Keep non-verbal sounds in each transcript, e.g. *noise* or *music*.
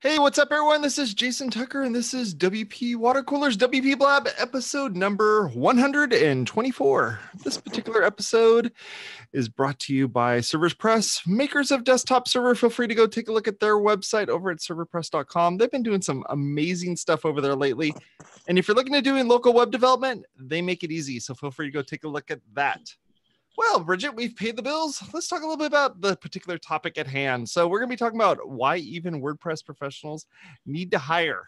Hey, what's up, everyone? This is Jason Tucker, and this is WP Water Coolers WP Blab episode number 124. This particular episode is brought to you by ServerPress, makers of DesktopServer. Feel free to go take a look at their website over at serverpress.com. They've been doing some amazing stuff over there lately. And if you're looking to doing local web development, they make it easy. So feel free to go take a look at that. Well, Bridget, we've paid the bills. Let's talk a little bit about the particular topic at hand. So, we're going to be talking about why even WordPress professionals need to hire,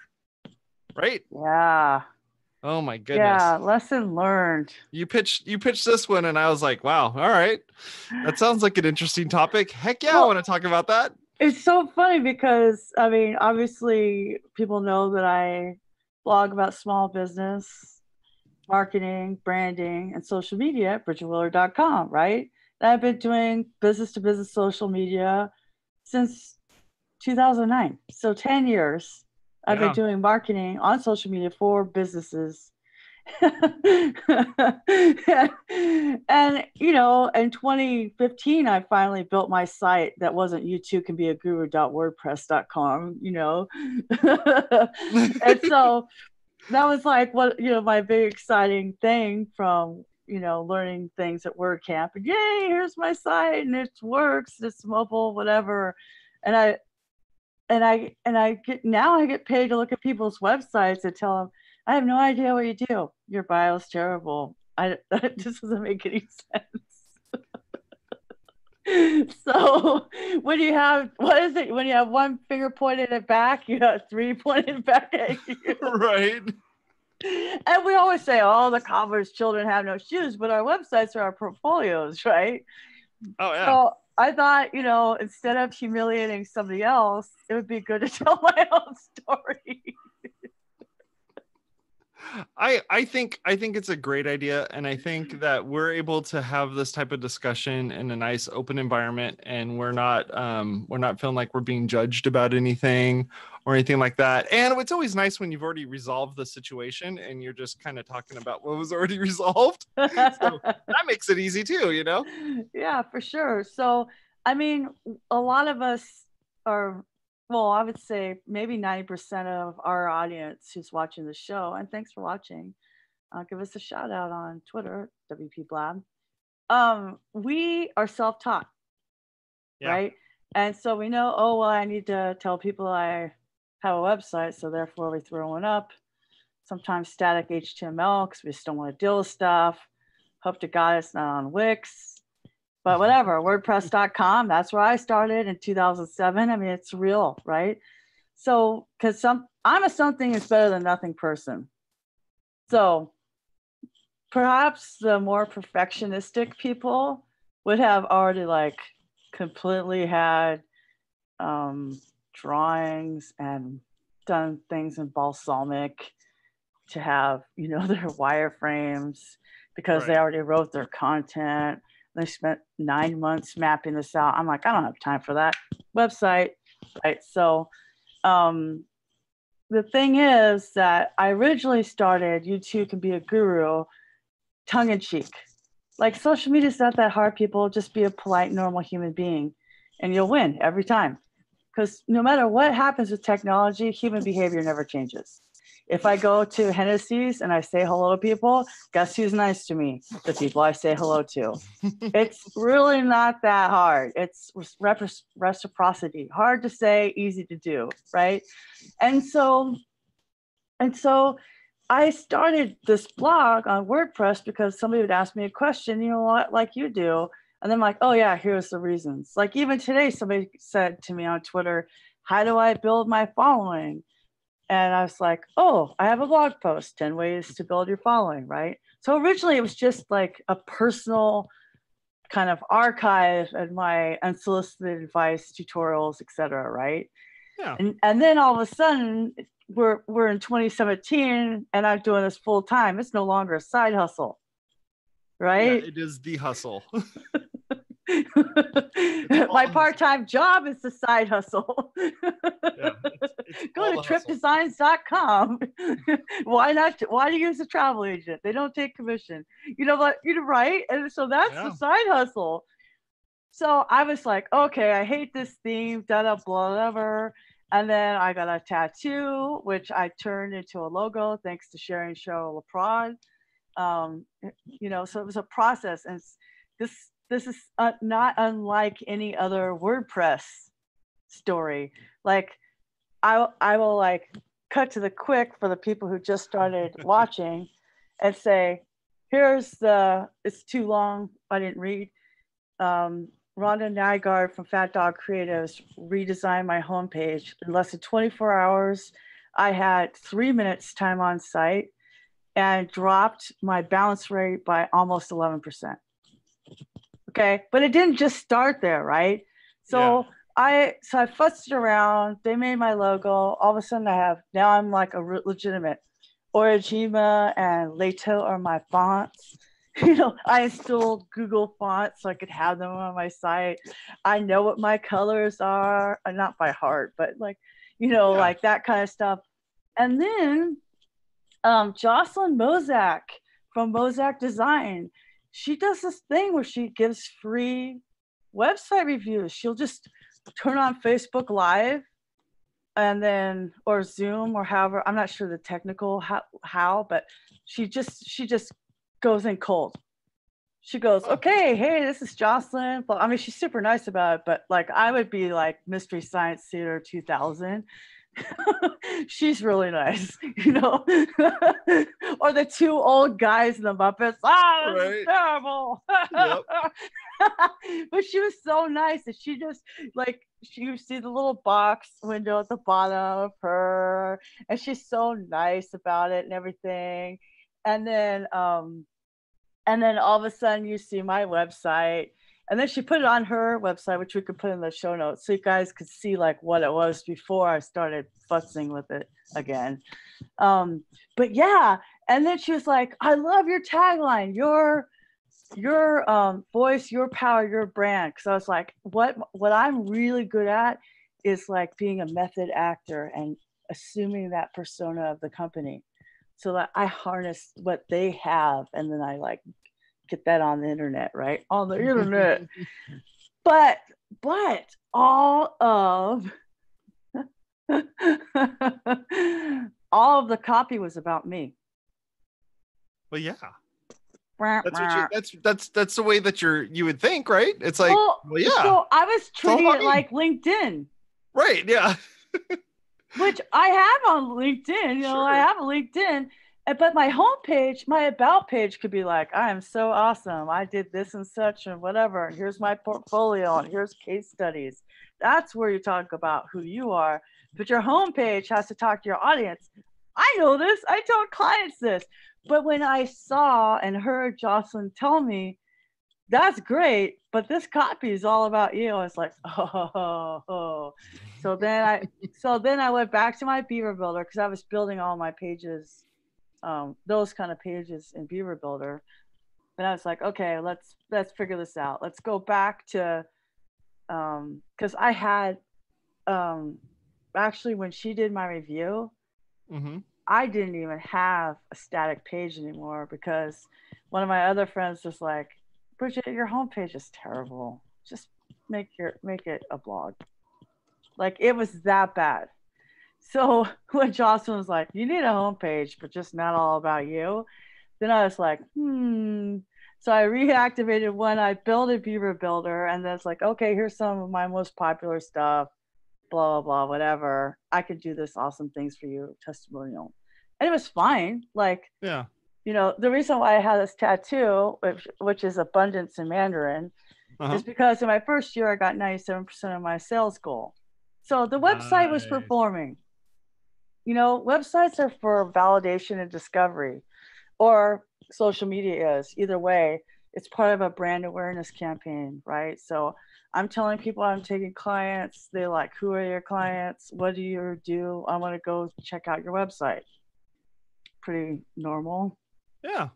right? Yeah. Oh my goodness. Yeah, lesson learned. You pitched you pitched this one and I was like, wow, all right. That sounds like an interesting topic. Heck yeah, well, I want to talk about that. It's so funny because I mean, obviously people know that I blog about small business marketing, branding, and social media at bridgetwillard.com, right? And I've been doing business to business social media since 2009. So 10 years I've yeah. been doing marketing on social media for businesses. *laughs* and, you know, in 2015, I finally built my site that wasn't you too can be a guru.wordpress.com, you know. *laughs* and so *laughs* that was like what you know my big exciting thing from you know learning things at WordCamp. And yay, here's my site and it works. It's mobile, whatever. And I and I and I get now I get paid to look at people's websites and tell them I have no idea what you do. Your bio is terrible. I *laughs* that just doesn't make any sense. *laughs* so when you have what is it? When you have one finger pointed at back you have three pointed *laughs* back at you. Right. And we always say oh the cobbler's children have no shoes but our websites are our portfolios *laughs* right? Oh yeah. So i thought you know instead of humiliating somebody else it would be good to tell my own story I I think I think it's a great idea, and I think that we're able to have this type of discussion in a nice open environment, and we're not um, we're not feeling like we're being judged about anything or anything like that. And it's always nice when you've already resolved the situation and you're just kind of talking about what was already *laughs* resolved. so that makes it easy too, you know. *laughs* Yeah, for sure. So I mean, a lot of us are well, I would say maybe 90% of our audience who's watching the show, and thanks for watching. Uh, give us a shout out on Twitter, WP Blab. Um, we are self taught, yeah. right? And so we know, oh, well, I need to tell people I have a website, so therefore we throw one up. Sometimes static HTML because we just don't want to deal with stuff. Hope to God it's not on Wix but whatever wordpress.com that's where i started in 2007 i mean it's real right? So because some i'm a something is better than nothing person. So perhaps the more perfectionistic people would have already like completely had um, drawings and done things in Balsamiq to have you know *laughs* their wireframes because right. they already wrote their content they spent nine months mapping this out. I'm like, I don't have time for that website. Right. So um, the thing is that I originally started You Too Can Be a Guru tongue in cheek. Like social media is not that hard, people. Just be a polite, normal human being and you'll win every time. Because no matter what happens with technology, human behavior never changes. If I go to Hennessy's and I say hello to people, guess who's nice to me? The people I say hello to. *laughs* it's really not that hard. It's reciprocity. Hard to say, easy to do, right? And so, and so I started this blog on WordPress because somebody would ask me a question, you know what, like you do. And then I'm like, oh yeah, here's the reasons. Like even today, somebody said to me on Twitter, how do I build my following? And I was like, oh, I have a blog post 10 ways to build your following, right? So originally it was just like a personal kind of archive and my unsolicited advice, tutorials, etc. right? Yeah. And, and then all of a sudden we're we're in 2017 and I'm doing this full time. It's no longer a side hustle. Right? Yeah, it is the hustle. *laughs* *laughs* My part-time job is the side hustle. yeah, it's, *laughs* it's Go to tripdesigns.com. *laughs* why not? Why do you use a travel agent? They don't take commission. You know what? You're right. And so that's yeah. the side hustle. So I was like, okay, I hate this theme, da da blah, whatever. And then I got a tattoo, which I turned into a logo thanks to sharing Cheryl LaPrade. Um, you know, so it was a process, and this this is uh, not unlike any other WordPress story. Like, I I will like cut to the quick for the people who just started *laughs* watching, and say, here's the it's too long. I didn't read. Um, Rhonda Nygaard from Fat Dog Creatives redesigned my homepage in less than 24 hours. I had three minutes time on site and dropped my bounce rate by almost 11%. Okay, but it didn't just start there, right? So yeah. I so I fussed around. They made my logo. All of a sudden, I have now I'm like a legitimate Origima and Lato are my fonts. *laughs* you know, I installed Google Fonts so I could have them on my site. I know what my colors are, uh, not by heart, but like, you know, yeah. like that kind of stuff. And then um, Jocelyn Mozak from Mozak Design, she does this thing where she gives free website reviews. She'll just turn on Facebook Live and then or Zoom or however I'm not sure the technical how, how but she just she just goes in cold. She goes, okay, hey, this is Jocelyn. I mean, she's super nice about it, but like I would be like Mystery Science Theater 2000. *laughs* she's really nice, *laughs* you know. *laughs* or the two old guys in the Muppets. Ah, oh, right. terrible. Yep. but she was so nice that she just like she would see the little box window at the bottom of her, and she's so nice about it and everything and then um and then all of a sudden you see my website and then she put it on her website which we could put in the show notes so you guys could see like what it was before i started fussing with it again. Um but yeah and then she was like i love your tagline your your um voice your power your brand. Because i was like what what i'm really good at is like being a method actor and assuming that persona of the company. So that I harness what they have and then I like get that on the internet, right? On the internet. *laughs* but but all of *laughs* all of the copy was about me. Well, yeah. That's what you, that's that's that's the way that you're you would think, right? It's like, well, well yeah. So I was treating it like LinkedIn. Right. Yeah. *laughs* which I have on LinkedIn. You know, sure. I have a LinkedIn, but my homepage, my about page could be like, I am so awesome. I did this and such and whatever. And here's my portfolio and here's case studies. That's where you talk about who you are. But your homepage has to talk to your audience. I know this. I tell clients this. But when I saw and heard Jocelyn tell me, that's great, but this copy is all about you. I was like, oh, *laughs* oh. So then I so then I went back to my Beaver Builder because I was building all my pages, um, those kind of pages in Beaver Builder. And I was like, okay, let's let's figure this out. Let's go back to um because I had um actually when she did my review, mm-hmm. I didn't even have a static page anymore because one of my other friends was like, Bridget, your homepage is terrible. Just make your make it a blog. Like it was that bad. So *laughs* when Jocelyn was like, "You need a homepage, but just not all about you," then I was like, "Hmm." So I reactivated one. I built a Beaver Builder, and that's like, okay, here's some of my most popular stuff. Blah blah blah, whatever. I could do this awesome things for you testimonial, and it was fine. Like, yeah, you know, the reason why I had this tattoo, which which is abundance in Mandarin, uh-huh. is because in my first year I got 97% of my sales goal. So the website nice. was performing. You know, websites are for validation and discovery, or social media is. Either way, it's part of a brand awareness campaign, right? So I'm telling people I'm taking clients. They're like, "Who are your clients? What do you do? I want to go check out your website." Pretty normal. Yeah.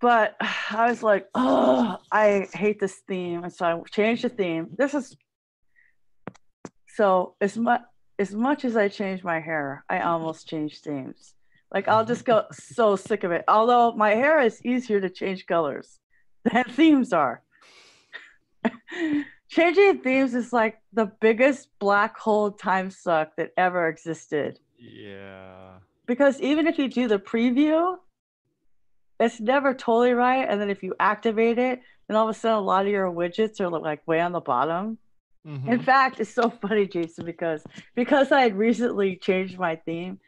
But I was like, oh, I hate this theme. And so I changed the theme. This is so as much as much as I change my hair, I mm-hmm. almost change themes. Like I'll just go so sick of it. Although my hair is easier to change colors *laughs* than themes are. *laughs* changing themes is like the biggest black hole time suck that ever existed. Yeah. Because even if you do the preview, it's never totally right. And then if you activate it, then all of a sudden a lot of your widgets are like way on the bottom. Mhm. In fact, it's so *laughs* funny, Jason, because because I had recently changed my theme,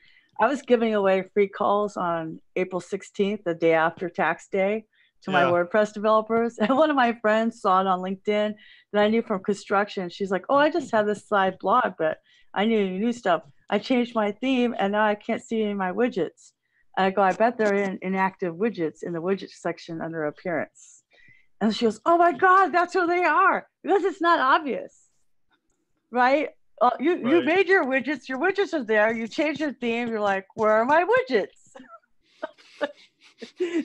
I was giving away free calls on April 16th, the day after tax day, to my WordPress developers. *laughs* And one of my friends saw it on LinkedIn that I knew from construction. She's like, Oh, I just have this side blog, but I knew you knew stuff. I changed my theme and now I can't see any of my widgets. And I go, I bet they're in inactive widgets in the widget section under appearance. And she goes, Oh my God, that's who they are. Because it's not obvious. Right? Uh, you, you made your widgets, your widgets are there, you changed your theme, you're like, Where are my widgets? *laughs*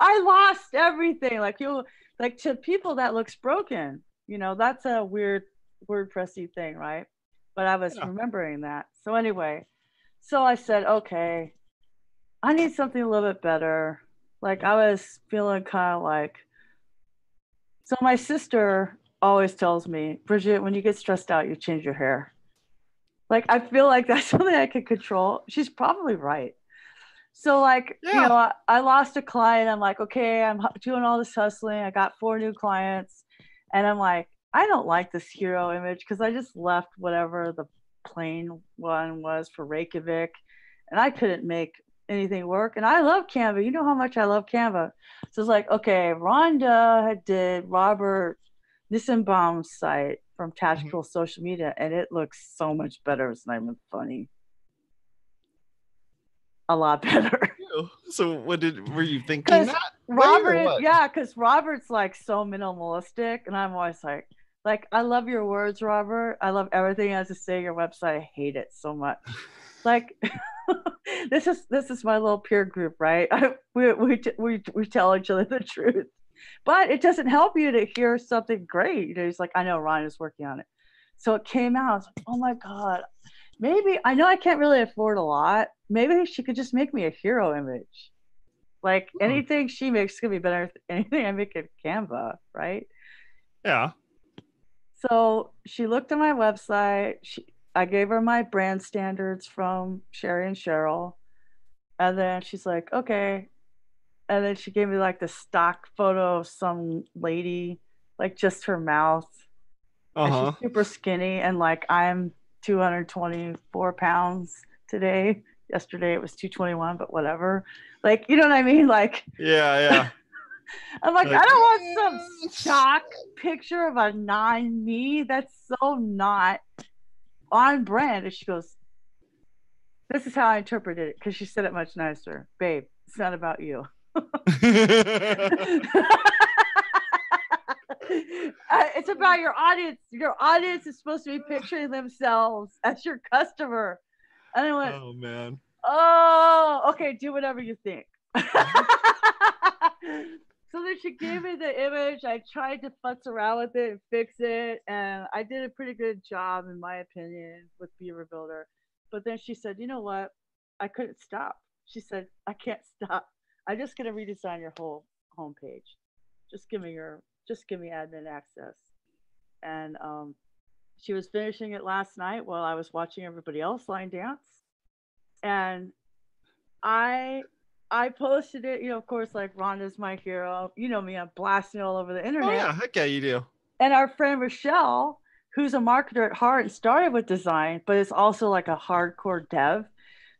I lost everything. Like you like to people that looks broken. You know, that's a weird WordPressy thing, right? But I was Yeah. remembering that. So anyway, so I said, okay, I need something a little bit better. Like I was feeling kind of like so my sister always tells me, Bridget, when you get stressed out, you change your hair. Like I feel like that's *laughs* something I can control. She's probably right. So like you know, I, I lost a client. I'm like, okay, I'm doing all this hustling. I got four new clients, and I'm like, I don't like this hero image because I just left whatever the plain one was for Reykjavik, and I couldn't make anything work. And I love Canva. You know how much I love Canva. So it's like, okay, Rhonda did Robert Nissenbaum's site from mm-hmm. Tactical Social Media, and it looks so much better. It's not even funny. A lot *laughs* better. So what did were you thinking? that? Robert, yeah, because Robert's like so minimalistic, and I'm always like, like I love your words, Robert. I love everything you have to say. Your website, I hate it so much. Like, *laughs* this is this is my little peer group, right? I, *laughs* we we we we tell each other the truth, but it doesn't help you to hear something great. You know, he's like, I know Ryan is working on it, so it came out. I was like, oh my god, maybe I know I can't really afford a lot. Maybe she could just make me a hero image. Like Hmm. anything she makes gonna be better than *laughs* anything I make in Canva, right? Yeah. So she looked at my website. She, I gave her my brand standards from Sherry and Cheryl, and then she's like, "Okay." And then she gave me like the stock photo of some lady, like just her mouth, Uh and huh. she's super skinny, and like I'm 224 pounds today. Yesterday it was 221, but whatever. Like, you know what I mean? Like, Yeah. Yeah. *laughs* I'm like, Like, I don't want some "Eh, stock picture of a non me. That's so not on brand. And she goes, This is how I interpreted it because she said it much nicer. Babe, it's not about you. Uh, it's about your audience. Your audience is supposed to be picturing themselves as your customer. And I went, oh man. Oh, okay, do whatever you think. *laughs* so then she gave me the image. I tried to futz around with it and fix it, and I did a pretty good job, in my opinion, with Beaver Builder. But then she said, "You know what? I couldn't stop." She said, "I can't stop. I'm just gonna redesign your whole homepage. Just give me your, just give me admin access." And um, she was finishing it last night while I was watching everybody else line dance and I I posted it, you know, of course, like Rhonda's my hero. You know me, I'm blasting all over the Oh internet. yeah. Heck yeah, you do. And our friend Rochelle, who's a marketer at heart and started with design, but is also like a hardcore dev.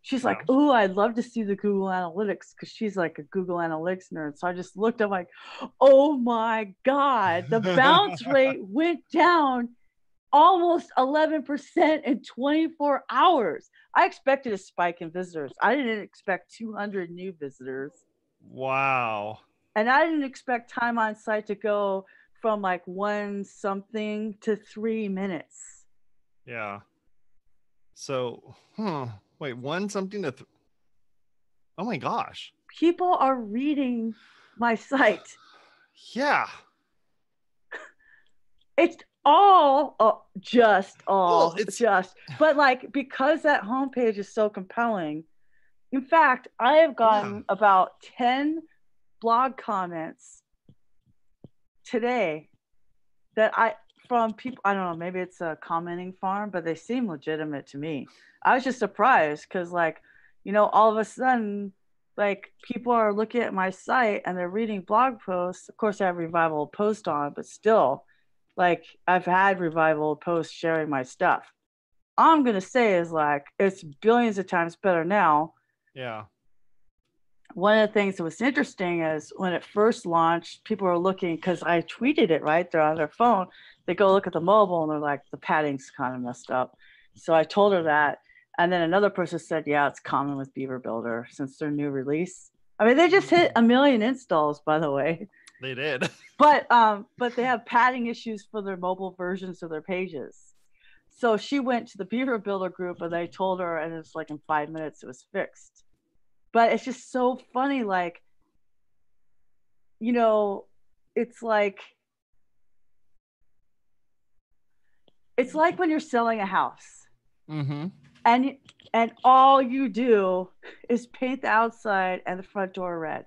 She's like. "Ooh, I'd love to see the Google Analytics because she's like a Google Analytics nerd." So I just looked. I'm like, "Oh my god, the bounce *laughs* rate went down almost 11% in 24 hours. I expected a spike in visitors. I didn't expect 200 new visitors. Wow. And I didn't expect time on site to go from like one something to three minutes. Yeah. So, huh. Wait, one something to. Th- oh my gosh. People are reading my site. *sighs* Yeah. *laughs* It's all uh, just all Well, it's- just, but like because that homepage is so compelling. In fact, I have gotten about 10 blog comments today that I from people I don't know, maybe it's a commenting farm, but they seem legitimate to me. I was just surprised because like, you know, all of a sudden like people are looking at my site and they're reading blog posts. Of course I have Revive Old Post on, but still like I've had Revive Old Posts sharing my stuff. All I'm gonna say is like it's billions of times better now. Yeah one of the things that was interesting is when it first launched, people were looking because I tweeted it right. They're on their phone. They go look at the mobile and they're like, the padding's kind of messed up. So I told her that. And then another person said, yeah, it's common with Beaver Builder since their new release. I mean, they just hit a million installs, by the way. They did. *laughs* but um, but they have padding issues for their mobile versions of their pages. So she went to the Beaver Builder group and they told her, and it's like in five minutes it was fixed but it's just so funny like you know it's like it's like when you're selling a house mm-hmm. and and all you do is paint the outside and the front door red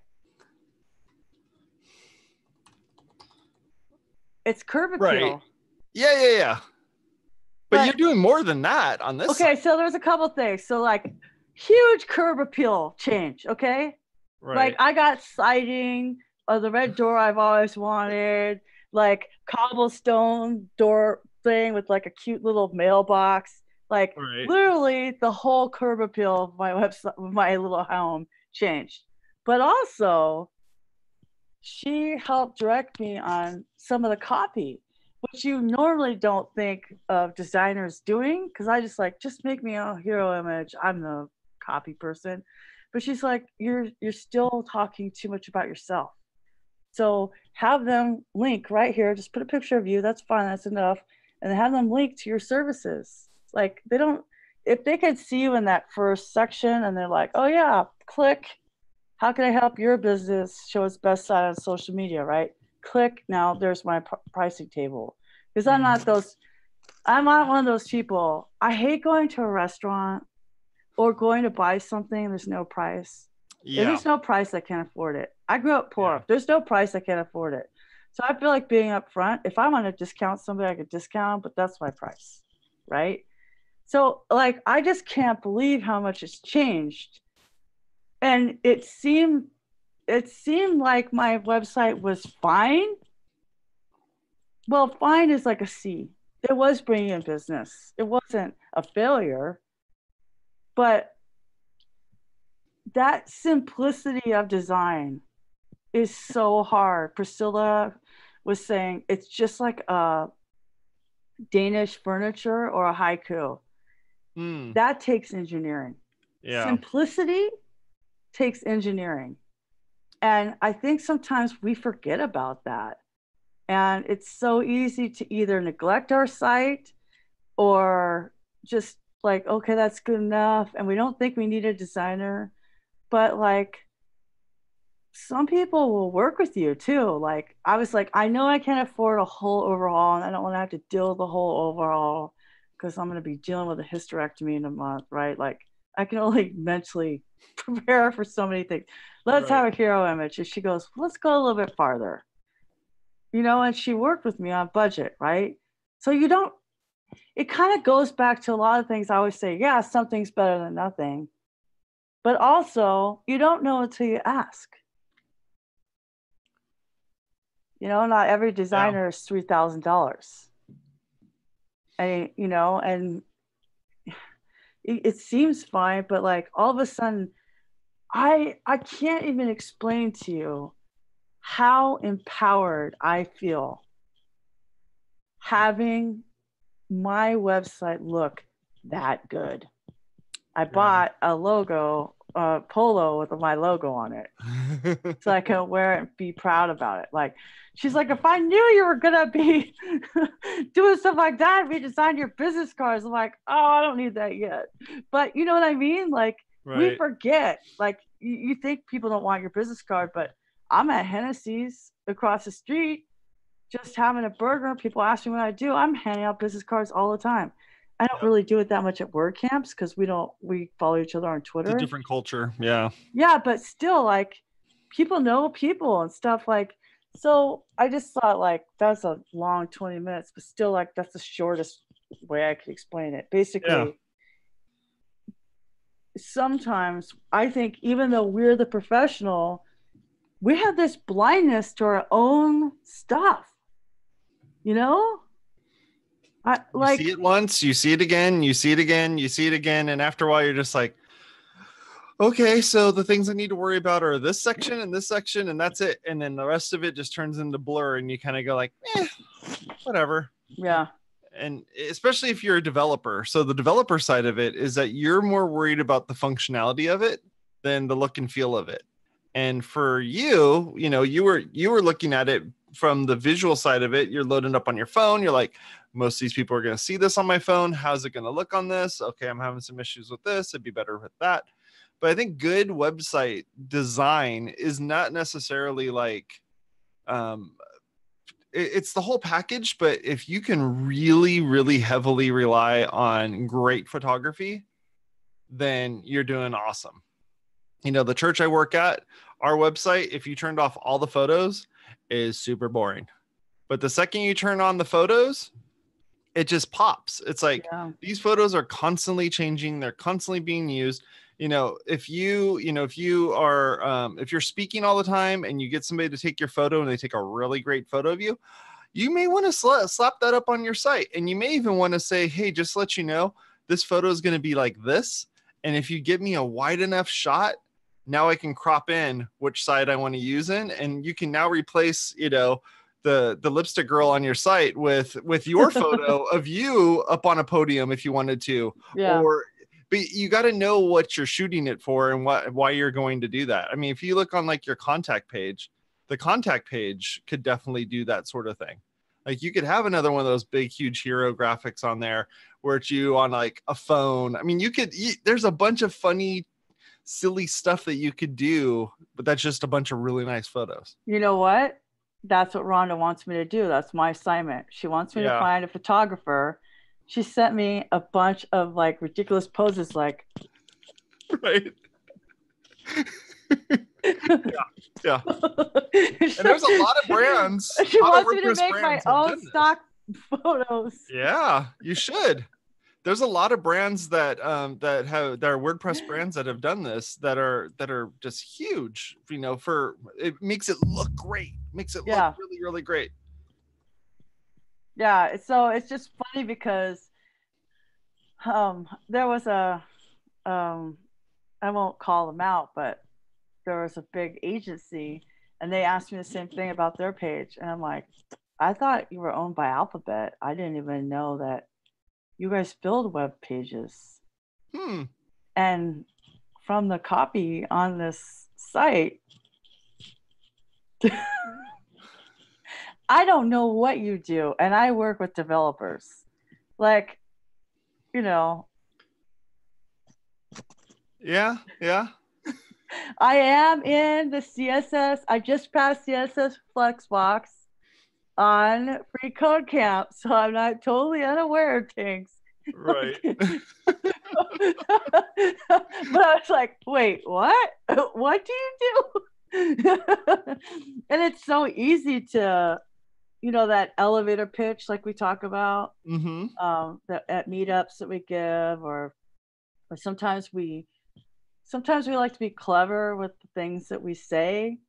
it's curb appeal right. yeah yeah yeah but, but, you're doing more than that on this okay side. so there's a couple things so like huge curb appeal change. Okay. Right. Like I got siding of the red door I've always wanted, like cobblestone door thing with like a cute little mailbox. Like right. literally the whole curb appeal of my website, my little home changed. But also, she helped direct me on some of the copy, which you normally don't think of designers doing. Because I just like, just make me a hero image. I'm the copy person but she's like you're you're still talking too much about yourself. So have them link right here. Just put a picture of you. That's fine. That's enough. And have them link to your services. Like they don't if they could see you in that first section and they're like oh yeah click. How can i help your business show its best side on social media? Right? Click. Now there's my pr- pricing table. Because i'm not mm-hmm. those i'm not one of those people. I hate going to a restaurant or going to buy something there's no price. Yeah. there's no price i can't afford it. I grew up poor. Yeah. there's no price i can't afford it. So i feel like being upfront if i want to discount somebody i could discount but that's my price right? So like i just can't believe how much it's changed. And it seemed it seemed like my website was fine. Well fine is like a c. It was bringing in business. It wasn't a failure but that simplicity of design is so hard. Priscilla was saying it's just like a Danish furniture or a haiku. Mm. That takes engineering. Yeah. Simplicity takes engineering. And I think sometimes we forget about that. And it's so easy to either neglect our site or just like okay that's good enough and we don't think we need a designer but like some people will work with you too. Like i was like i know i can't afford a whole overhaul and i don't want to have to deal with the whole overhaul because i'm going to be dealing with a hysterectomy in a month right? Like i can only *laughs* mentally *laughs* prepare for so many things. Let's right. have a hero image. And she goes let's go a little bit farther. You know and she worked with me on budget right? So you don't it kind of goes back to a lot of things I always say, yeah, something's better than nothing. But also, you don't know until you ask. You know, not every designer yeah. is three thousand dollars. And you know, and *sighs* it, it seems fine, but like all of a sudden, I I can't even explain to you how empowered I feel having my website look that good. I bought a logo, uh, polo with my logo on it, so I can wear it and be proud about it. Like, she's like, if I knew you were gonna be *laughs* doing stuff like that, we designed your business cards. I'm like, oh, I don't need that yet. But you know what I mean? Like, right. we forget. Like, you, you think people don't want your business card, but I'm at Hennessy's across the street just having a burger. People ask me what I do. I'm handing out business cards all the time. I don't really do it that much at WordCamps because we don't we follow each other on Twitter. A different culture, yeah. Yeah, but still, like people know people and stuff. Like So I just thought like that's a long 20 minutes, but still like that's the shortest way I could explain it. Basically, Yeah. sometimes I think even though we're the professional, we have this blindness to our own stuff. You know? I like you see it once, you see it again, you see it again, you see it again, and after a while, you're just like, okay, so the things I need to worry about are this section and this section, and that's it. And then the rest of it just turns into blur, and you kind of go like, eh, whatever. yeah. And especially if you're a developer, so the developer side of it is that you're more worried about the functionality of it than the look and feel of it. And for you, you know, you were you were looking at it from the visual side of it. You're loading up on your phone. You're like, most of these people are going to see this on my phone. How's it going to look on this? Okay, I'm having some issues with this. It'd be better with that. But I think good website design is not necessarily like um it- it's the whole package, but if you can really, really heavily rely on great photography, then you're doing awesome. You know, the church I work at, our website, if you turned off all the photos, is super boring. But the second you turn on the photos, it just pops. It's like Yeah. these photos are constantly changing, they're constantly being used. You know, if you, you know, if you are, um, if you're speaking all the time and you get somebody to take your photo and they take a really great photo of you, you may want to sla- slap that up on your site. And you may even want to say, hey, just let you know, this photo is going to be like this. And if you give me a wide enough shot, now I can crop in which side I want to use in. And you can now replace, you know, the the lipstick girl on your site with with your *laughs* photo of you up on a podium if you wanted to Yeah. or but you got to know what you're shooting it for and what why you're going to do that. I mean, if you look on like your contact page, the contact page could definitely do that sort of thing. Like you could have another one of those big, huge hero graphics on there where it's you on like a phone. I mean, you could. You, there's a bunch of funny, silly stuff that you could do, but that's just a bunch of really nice photos. You know what? That's what Rhonda wants me to do. That's my assignment. She wants me Yeah. to find a photographer. She sent me a bunch of like ridiculous poses, like Right. *laughs* Yeah. and And there's a lot of brands. She a lot of wants me to make my own done stock photos. Yeah, you should. There's a lot of brands that um that have that are WordPress brands that have done this that are that are just huge. You know, for it makes it look great, makes it Yeah. look really really great. Yeah, so it's just funny because um there was a um I won't call them out, but there was a big agency and they asked me the same thing about their page and I'm like, I thought you were owned by Alphabet. I didn't even know that you guys build web pages. Hmm. And from the copy on this site, *laughs* I don't know what you do. And I work with developers. Like, you know, Yeah, yeah. *laughs* I am in the CSS. I just passed CSS Flexbox on free code camp. So I'm not totally unaware of things. Right. *laughs* but I was like, wait, what? What do you do? *laughs* and it's so easy to, you know, that elevator pitch, like we talk about, mm-hmm. um, that at meetups that we give, or, or sometimes we, sometimes we like to be clever with the things that we say,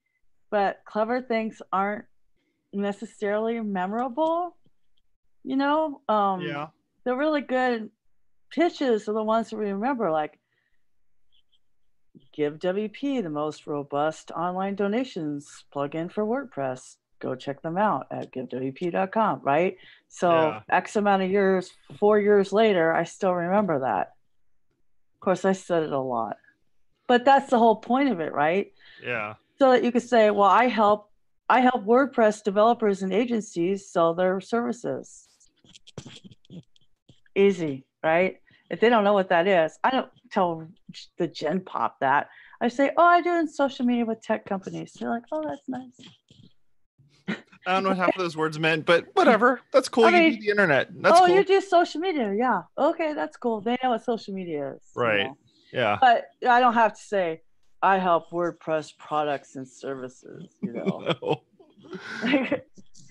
but clever things aren't necessarily memorable. You know, um, Yeah. the really good pitches are the ones that we remember, like give WP the most robust online donations plugin for WordPress. Go check them out at givewp.com, right? So Yeah. X amount of years, four years later, I still remember that. Of course, I said it a lot. But that's the whole point of it, right? Yeah. so that you could say, well, I help I help WordPress developers and agencies sell their services. Easy, right? If they don't know what that is, I don't tell the Gen Pop that. I say, oh, I do in social media with tech companies. They're like, oh, that's nice. I don't know what half of those words meant, but *laughs* whatever. That's cool. I you mean- do the internet. That's oh, cool. you do social media, yeah. Okay, that's cool. They know what social media is. you Right. know? Yeah. But I don't have to say I help WordPress products and services. You *laughs* know. No.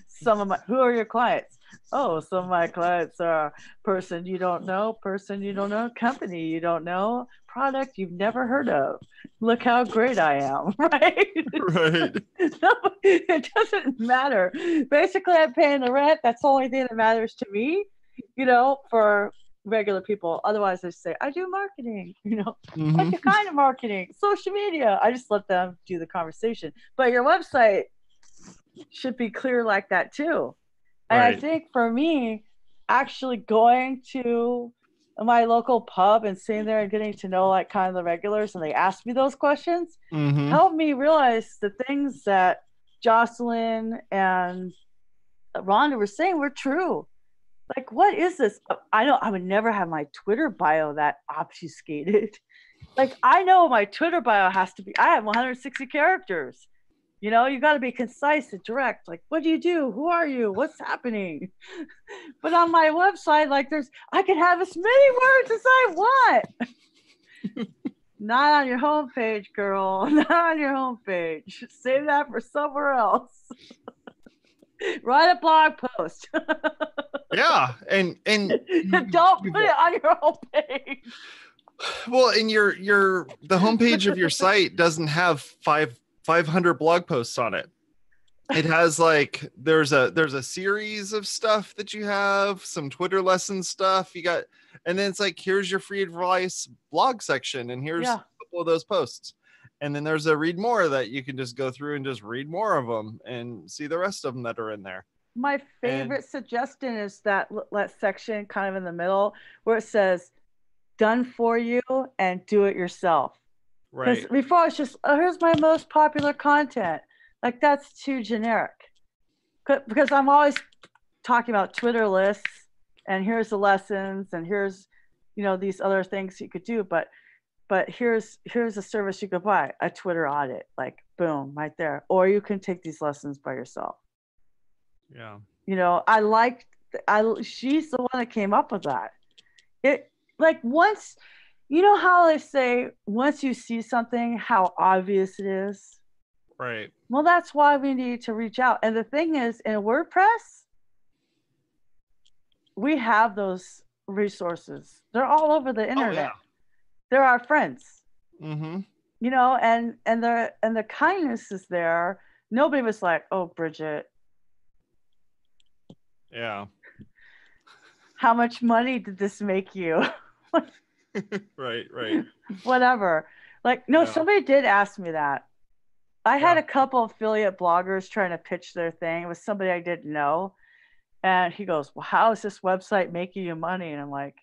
some of my who are your clients? Oh, some of my clients are person you don't know, person you don't know, company you don't know, product you've never heard of. Look how great I am, *laughs* right? Right. *laughs* no, it doesn't matter. Basically, I'm paying the rent. That's the only thing that matters to me, you know, for regular people. Otherwise, they say, I do marketing, *laughs* you know, Mhm. what kind of marketing? Social media. I just let them do the conversation. But your website should be clear like that too. And I think for me, actually going to my local pub and sitting there and getting to know like kind of the regulars and they ask me those questions Mhm. helped me realize the things that Jocelyn and Rhonda were saying were true. Like, what is this? Oh, I know I would never have my Twitter bio that obfuscated. *laughs* Like, I know my Twitter bio has to be, I have 160 characters. You know, you got to be concise and direct. Like, what do you do? Who are you? What's happening? *laughs* But on my website, like, there's, I can have as many words as I want. *laughs* Not on your homepage, girl. Not on your homepage. Save that for somewhere else. Write a blog post. Yeah, and and *laughs* Don't put it on your homepage. well, and your your the homepage of your *laughs* site doesn't have five five hundred blog posts on it. It has like there's a there's a series of stuff that you have, some Twitter lesson stuff. You got, and then it's like here's your free advice blog section, and here's Yeah. a couple of those posts. And then there's a read more that you can just go through and just read more of them and see the rest of them that are in there. My favorite suggestion is that that section kind of in the middle where it says done for you and do it yourself. Because Right. before it's just, oh, here's my most popular content. Like that's too generic Because I'm always talking about Twitter lists and here's the lessons and here's, you know, these other things you could do. But but here's here's a service you could buy, a Twitter audit, like boom, right there. Or you can take these lessons by yourself. Yeah. You know, I liked I she's the one that came up with that. It like once you know how they say once you see something how obvious it is. Right. Well, that's why we need to reach out. And the thing is in WordPress we have those resources. They're all over the Oh internet. yeah. They're our friends. Mm-hmm. You know, and and the and the kindness is there. Nobody was like, "Oh, Bridget, Yeah. how much money did this make you?" *laughs* right. Right. whatever. Like, no, Yeah. somebody did ask me that. I had Yeah. a couple affiliate bloggers trying to pitch their thing. It was somebody I didn't know. And he goes, Well, how is this website making you money? And I'm like,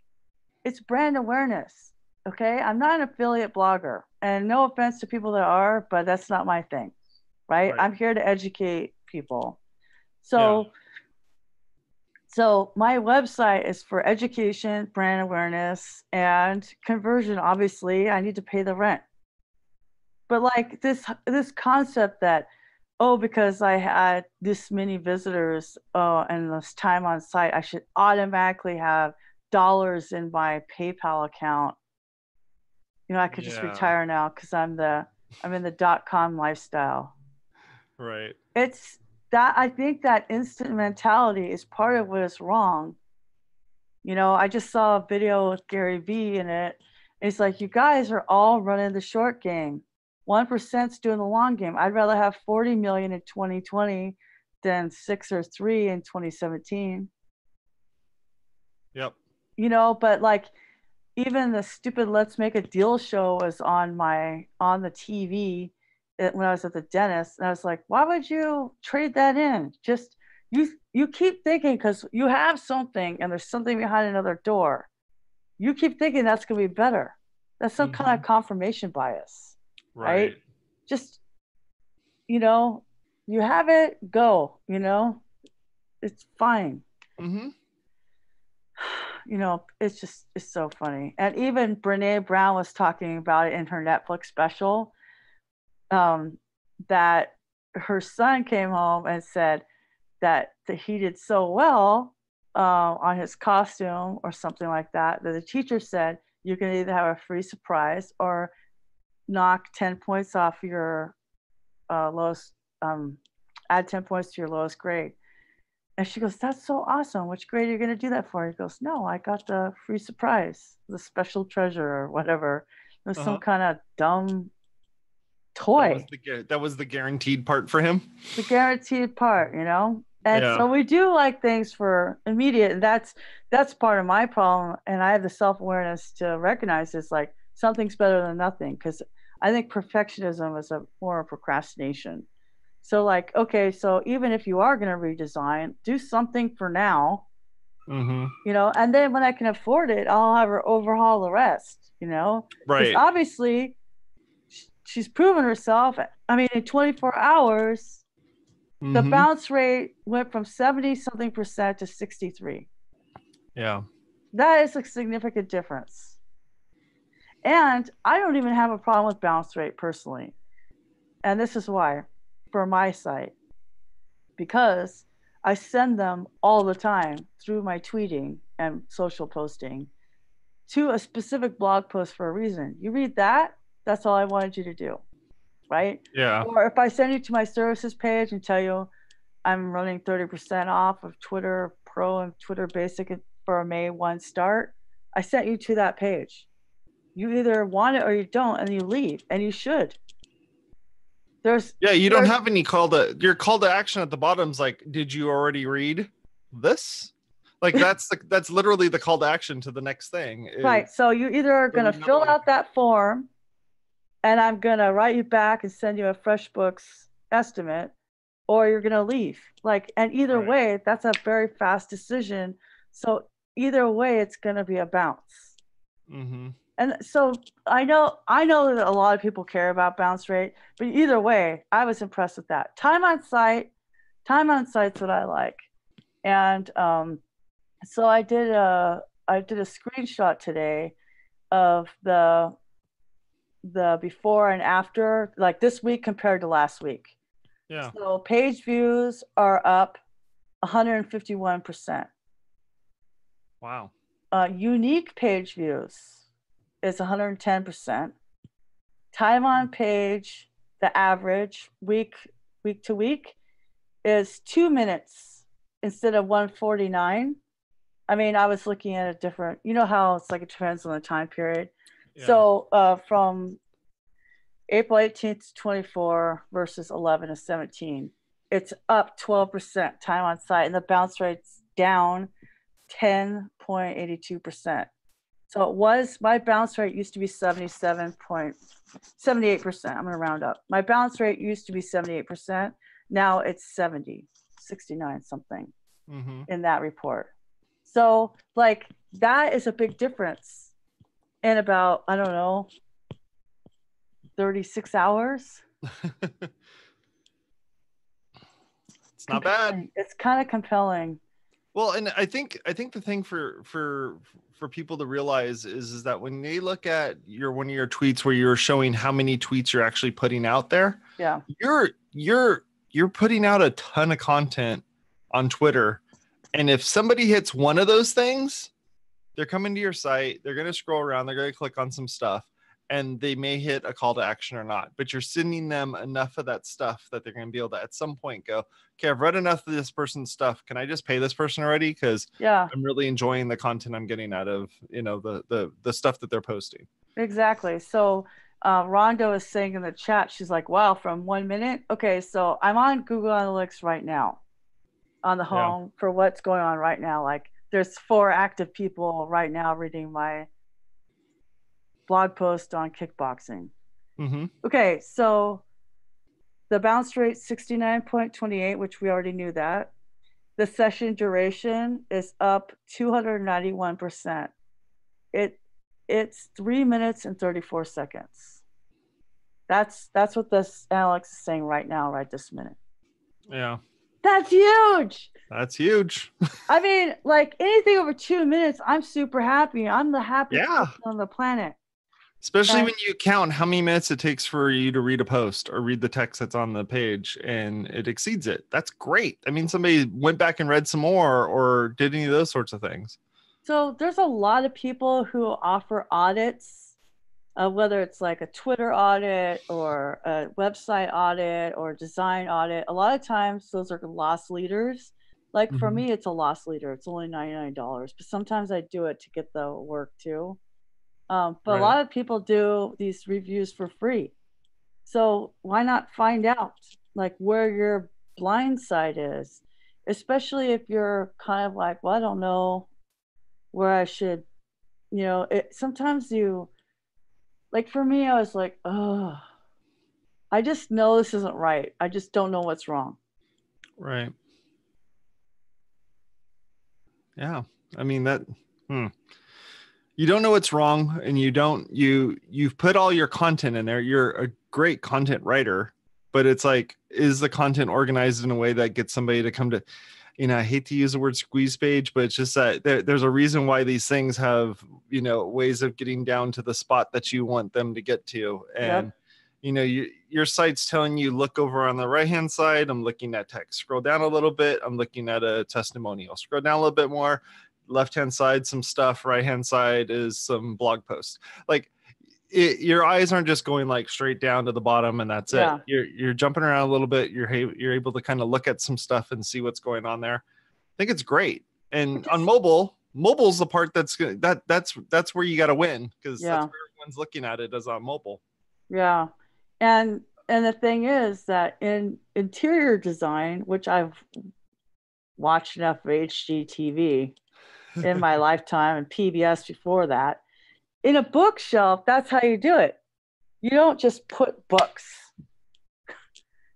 It's brand awareness. Okay. I'm not an affiliate blogger. And no offense to people that are, but that's not my thing. Right. Right. I'm here to educate people. So, so my website is for education, brand awareness, and conversion. Obviously, I need to pay the rent. But like this this concept that oh, because I had this many visitors uh, and this time on site, I should automatically have dollars in my PayPal account. You know, I could just Yeah. retire now because I'm the I'm in the dot com lifestyle Right. it's that I think that instant mentality is part of what is wrong. You know, I just saw a video with Gary Vee in it. It's like you guys are all running the short game. One percent's doing the long game. I'd rather have 40 million in 2020 than six or three in 2017 Yep. you know but like even the stupid let's make a deal show was on my on the tv when i was at the dentist and i was like why would you trade that in just you you keep thinking because you have something and there's something behind another door you keep thinking that's going to be better that's some kind of confirmation bias Right. Right. just you know you have it go you know it's fine Mm-hmm. *sighs* you know, it's just it's so funny. And even Brene Brown was talking about it in her Netflix special. Um, that her son came home and said that, that he did so well uh, on his costume or something like that that the teacher said you can either have a free surprise or knock 10 points off your uh, lowest um, add 10 points to your lowest grade. And she goes, That's so awesome. Which grade are you going to do that for? He goes, No, I got the free surprise, the special treasure or whatever. It was Uh-huh. some kind of dumb That was, the, that was the guaranteed part for him. the guaranteed part, you know? And Yeah. so we do like things for immediate. And that's that's part of my problem. And I have the self-awareness to recognize it's like something's better than nothing. Because I think perfectionism is a form of procrastination. So like, okay, so even if you are going to redesign, do something for now Mm-hmm. you know and then when i can afford it i'll have her overhaul the rest you know, Right. obviously she's proven herself. I mean in 24 hours the Mhm. bounce rate went from 70 something percent to 63 Yeah. that is a significant difference. And i don't even have a problem with bounce rate personally. And this is why for my site. Because i send them all the time through my tweeting and social posting to a specific blog post for a reason. You read that that's all i wanted you to do right Yeah. or if I send you to my services page and tell you I'm running 30% off of Twitter Pro and Twitter Basic for a May 1 start, I sent you to that page. You either want it or you don't, and you leave, and you should. There's Yeah. You don't have any call to your call to action at the bottom's like, did you already read this? Like *laughs* that's the, that's literally the call to action to the next thing. right. So you either are going to fill out that form, and I'm going to write you back and send you a FreshBooks estimate, or you're going to leave. Like, and either Right. way, that's a very fast decision. So either way, it's going to be a bounce. Mhm. And so I know I know that a lot of people care about bounce rate, but either way, I was impressed with that. Time on site, time on site's what I like. And um, so I did a I did a screenshot today of the the before and after, like this week compared to last week. Yeah. So page views are up 151%. Wow. uh, unique page views is 110%. Time on page, the average week week to week, is two minutes instead of 149. I mean, I was looking at a different. You know how it's like it depends on the time period. Yeah. So uh, from April 18th to 24 versus 11 to 17, it's up 12% time on site, and the bounce rate's down 10.82%. So it was my bounce rate used to be 77.78%. I'm going to round up. My bounce rate used to be 78%. Now it's 70, 69 something Mhm. in that report. So, like, that is a big difference in about, I don't know, 36 hours. *laughs* it's not bad. It's kind of compelling. Well, and I think I think the thing for for for people to realize is is that when they look at your one of your tweets where you're showing how many tweets you're actually putting out there, Yeah. you're you're you're putting out a ton of content on Twitter. And if somebody hits one of those things, they're coming to your site, they're going to scroll around, they're going to click on some stuff and they may hit a call to action or not, but you're sending them enough of that stuff that they're going to be able to at some point go, okay, I've read enough of this person's stuff. Can I just pay this person already? Because Yeah. I'm really enjoying the content I'm getting out of, you know, the the the stuff that they're posting. Exactly. So uh, Rhonda is saying in the chat, she's like, wow, from one minute. Okay, so I'm on Google Analytics right now on the Yeah. home for what's going on right now. Like there's four active people right now reading my blog post on kickboxing. Mm-hmm. Okay, so the bounce rate 69.28, which we already knew that. The session duration is up 291%. It it's three minutes and 34 seconds. That's that's what this Alex is saying right now, right this minute. Yeah, That's huge. that's huge. I mean, like anything over two minutes, I'm super happy. I'm the happiest Yeah. person on the planet. Especially when you count how many minutes it takes for you to read a post or read the text that's on the page and it exceeds it. That's great. I mean, somebody went back and read some more or did any of those sorts of things. So there's a lot of people who offer audits uh, whether it's like a Twitter audit or a website audit or design audit. A lot of times those are loss leaders. Like for Mhm. me, it's a loss leader. It's only ninety nine dollars, but sometimes I do it to get the work too. Um, but Right. a lot of people do these reviews for free. So why not find out like where your blind side is, especially if you're kind of like, well, I don't know where I should, you know, it sometimes you like for me, I was like, oh, I just know this isn't right. I just don't know what's wrong. Right. Yeah. I mean that hmm. you don't know what's wrong and you don't you you've put all your content in there. You're a great content writer, but it's like is the content organized in a way that gets somebody to come to you know, I hate to use the word squeeze page, but it's just that there, there's a reason why these things have, you know, ways of getting down to the spot that you want them to get to. And you know, you, your site's telling you look over on the right hand side. I'm looking at text. Scroll down a little bit. I'm looking at a testimonial. Scroll down a little bit more. Left hand side, some stuff. Right hand side is some blog posts. Like it, your eyes aren't just going like straight down to the bottom and that's Yeah. it. You're you're jumping around a little bit. You're you're able to kind of look at some stuff and see what's going on there. I think it's great. And on mobile, mobile's the part that's gonna that that's that's where you got to win because Yeah. that's where everyone's looking at it as on mobile. Yeah. And and the thing is that in interior design, which I've watched enough of HGTV in my *laughs* lifetime and PBS before that, in a bookshelf, that's how you do it. You don't just put books.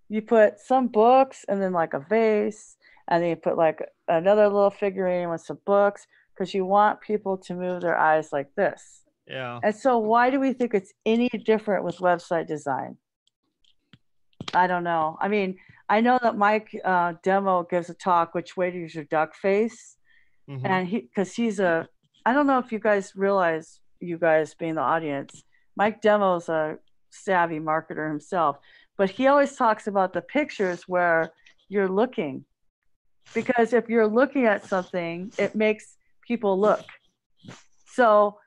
You put some books and then like a vase, and then you put like another little figurine with some books because you want people to move their eyes like this. Yeah. And so, why do we think it's any different with website design? I don't know. I mean, I know that Mike uh, Demo gives a talk, which way to use your duck face, Mhm. and he because he's a. I don't know if you guys realize, you guys being the audience, Mike Demo's a savvy marketer himself, but he always talks about the pictures where you're looking, because if you're looking at something, it makes people look. So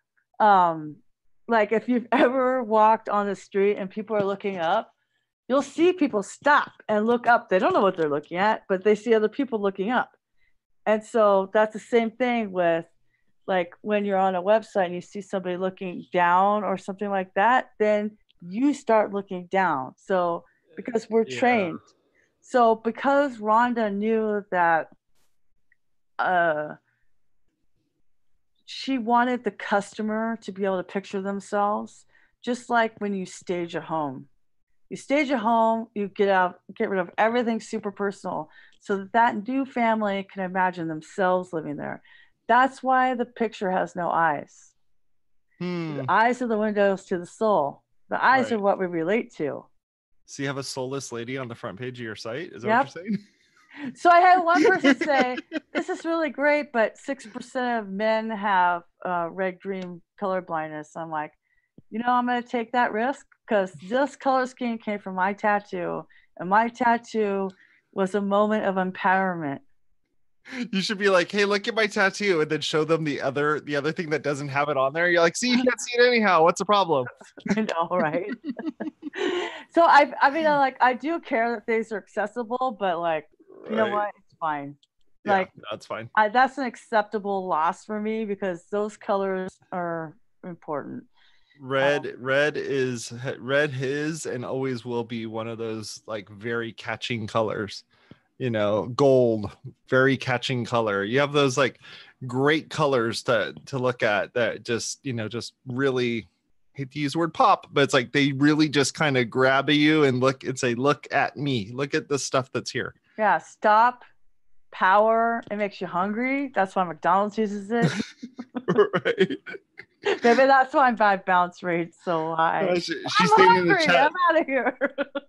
um like if you've *laughs* ever walked on the street and people are looking up you'll see people stop and look up. They don't know what they're looking at but they see other people looking up. And so that's the same thing with like when you're on a website and you see somebody looking down or something like that then you start looking down. So because we're Yeah. trained. So because rhonda knew that uh she wanted the customer to be able to picture themselves just like when you stage a home. You stage a home you get out get rid of everything super personal so that that new family can imagine themselves living there that's why the picture has no eyes Hmm. the eyes are the windows to the soul the eyes are what we relate to So you have a soulless lady on the front page of your site? Is that Yep. what you're saying? *laughs* so i had one *laughs* person say this is really great but 6% of men have uh, red green color blindness i'm like you know i'm going to take that risk because this color scheme came from my tattoo and my tattoo was a moment of empowerment You should be like, hey, look at my tattoo, and then show them the other the other thing that doesn't have it on there. You're like, see, you *laughs* can't see it anyhow. What's the problem? I know, right? *laughs* so I, I mean, I like, I do care that things are accessible, but like, you know what? It's fine. Yeah, Like, that's fine. I, that's an acceptable loss for me because those colors are important. Red, um, red is red his and always will be one of those like very catching colors. You know, gold, very catching color. You have those like great colors to to look at that just you know just really hate to use the word pop, but it's like they really just kind of grab at you and look and say, "Look at me. Look at the stuff that's here." Yeah. Stop. Power. It makes you hungry. That's why McDonald's uses it. *laughs* right? Maybe that's why my bounce rate's so high. Uh, she- she's I'm saying in the hungry. chat. I'm out of here.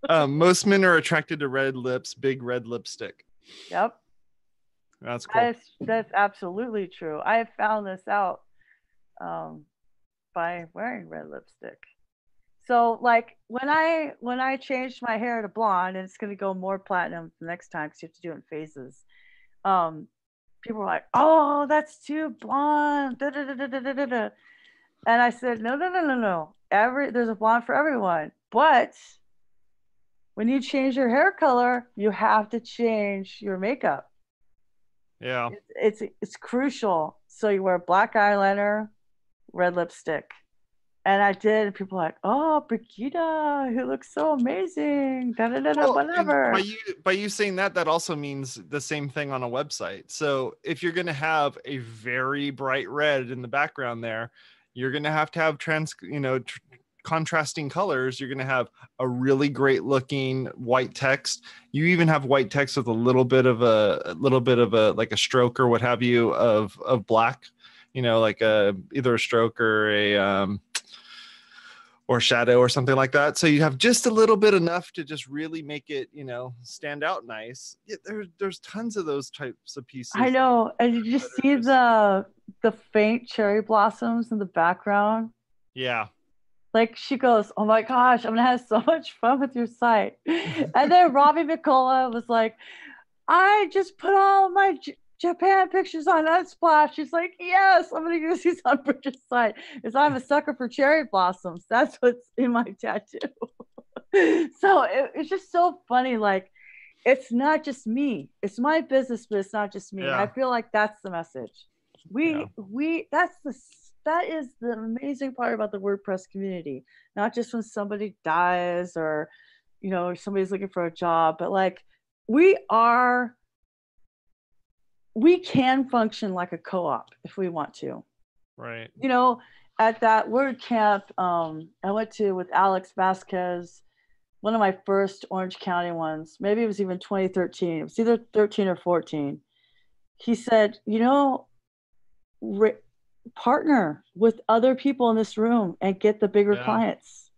Um, *laughs* most men are attracted to red lips, big red lipstick. yep. That's cool. That's that's absolutely true. I have found this out um, by wearing red lipstick. So like when I when I changed my hair to blonde, and it's gonna go more platinum the next time because you have to do it in phases. Um, people were like, "Oh, that's too blonde." Da, da, da, And I said, "No, no, no, no, no. every there's a blonde for everyone. But when you change your hair color, you have to change your makeup. Yeah. It's it's, it's crucial. So you wear black eyeliner, red lipstick. And I did, and people like, oh, Brigida, who looks so amazing. Da, da, da, da, Well, whatever. By you, by you saying that, that also means the same thing on a website. So if you're going to have a very bright red in the background there, you're going to have to have trans, you know, tr- contrasting colors. You're going to have a really great looking white text. You even have white text with a little bit of a, a little bit of a like a stroke or what have you of of black. You know, like a either a stroke or a um, or shadow or something like that. So you have just a little bit enough to just really make it, you know, stand out nice. Yeah, there's there's tons of those types of pieces. I know. And did you are see just- the the faint cherry blossoms in the background? Yeah. Like she goes, Oh my gosh, I'm gonna have so much fun with your site. and then Robbie *laughs* Mikola was like, I just put all my J- Japan pictures on Unsplash. She's like, Yes, I'm gonna use these on Bridget's site. Because I'm a sucker for cherry blossoms. That's what's in my tattoo. *laughs* so it, it's just so funny. Like, it's not just me. It's my business, but it's not just me. And I feel like that's the message. We Yeah. we that's the that is the amazing part about the WordPress community. Not just when somebody dies or you know somebody's looking for a job, but like we are we can function like a co-op if we want to Right. you know, at that WordCamp, um, I went to with Alex Vasquez, one of my first Orange County ones. Maybe it was even 2013. It was either 13 or 14. He said, you know, re- partner with other people in this room and get the bigger Yeah. clients.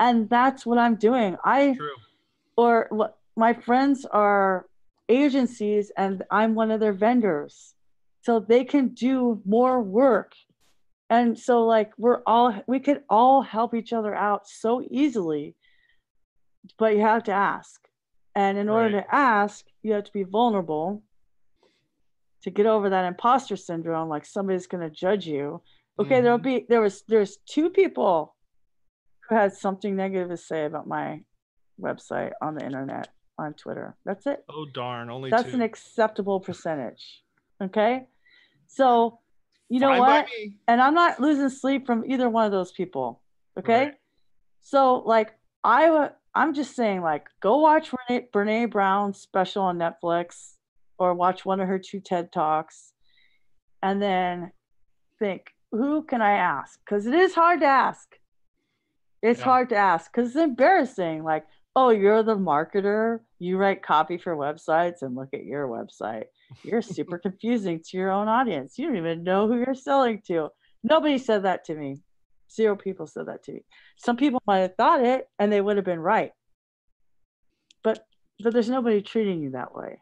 And that's what I'm doing. I True. or what my friends are agencies and I'm one of their vendors. So they can do more work. And so like we're all we could all help each other out so easily. But you have to ask. And in order to ask, you have to be vulnerable to get over that imposter syndrome like somebody's going to judge you. Okay, there'll Mhm. be there was there's two people who had something negative to say about my website on the internet on Twitter. That's it. Oh darn, only That's two. an acceptable percentage. Okay. So, you know Fine what? And I'm not losing sleep from either one of those people. Okay. Right. So, like, I, I'm just saying, like, go watch Brene, Brene Brown's special on Netflix or watch one of her two TED Talks and then think, who can I ask? Because it is hard to ask. It's Yeah. hard to ask because it's embarrassing. Like, oh, you're the marketer. You write copy for websites and look at your website. You're super *laughs* confusing to your own audience. You don't even know who you're selling to. Nobody said that to me. Zero people said that to me. Some people might have thought it and they would have been right. But but there's nobody treating you that way.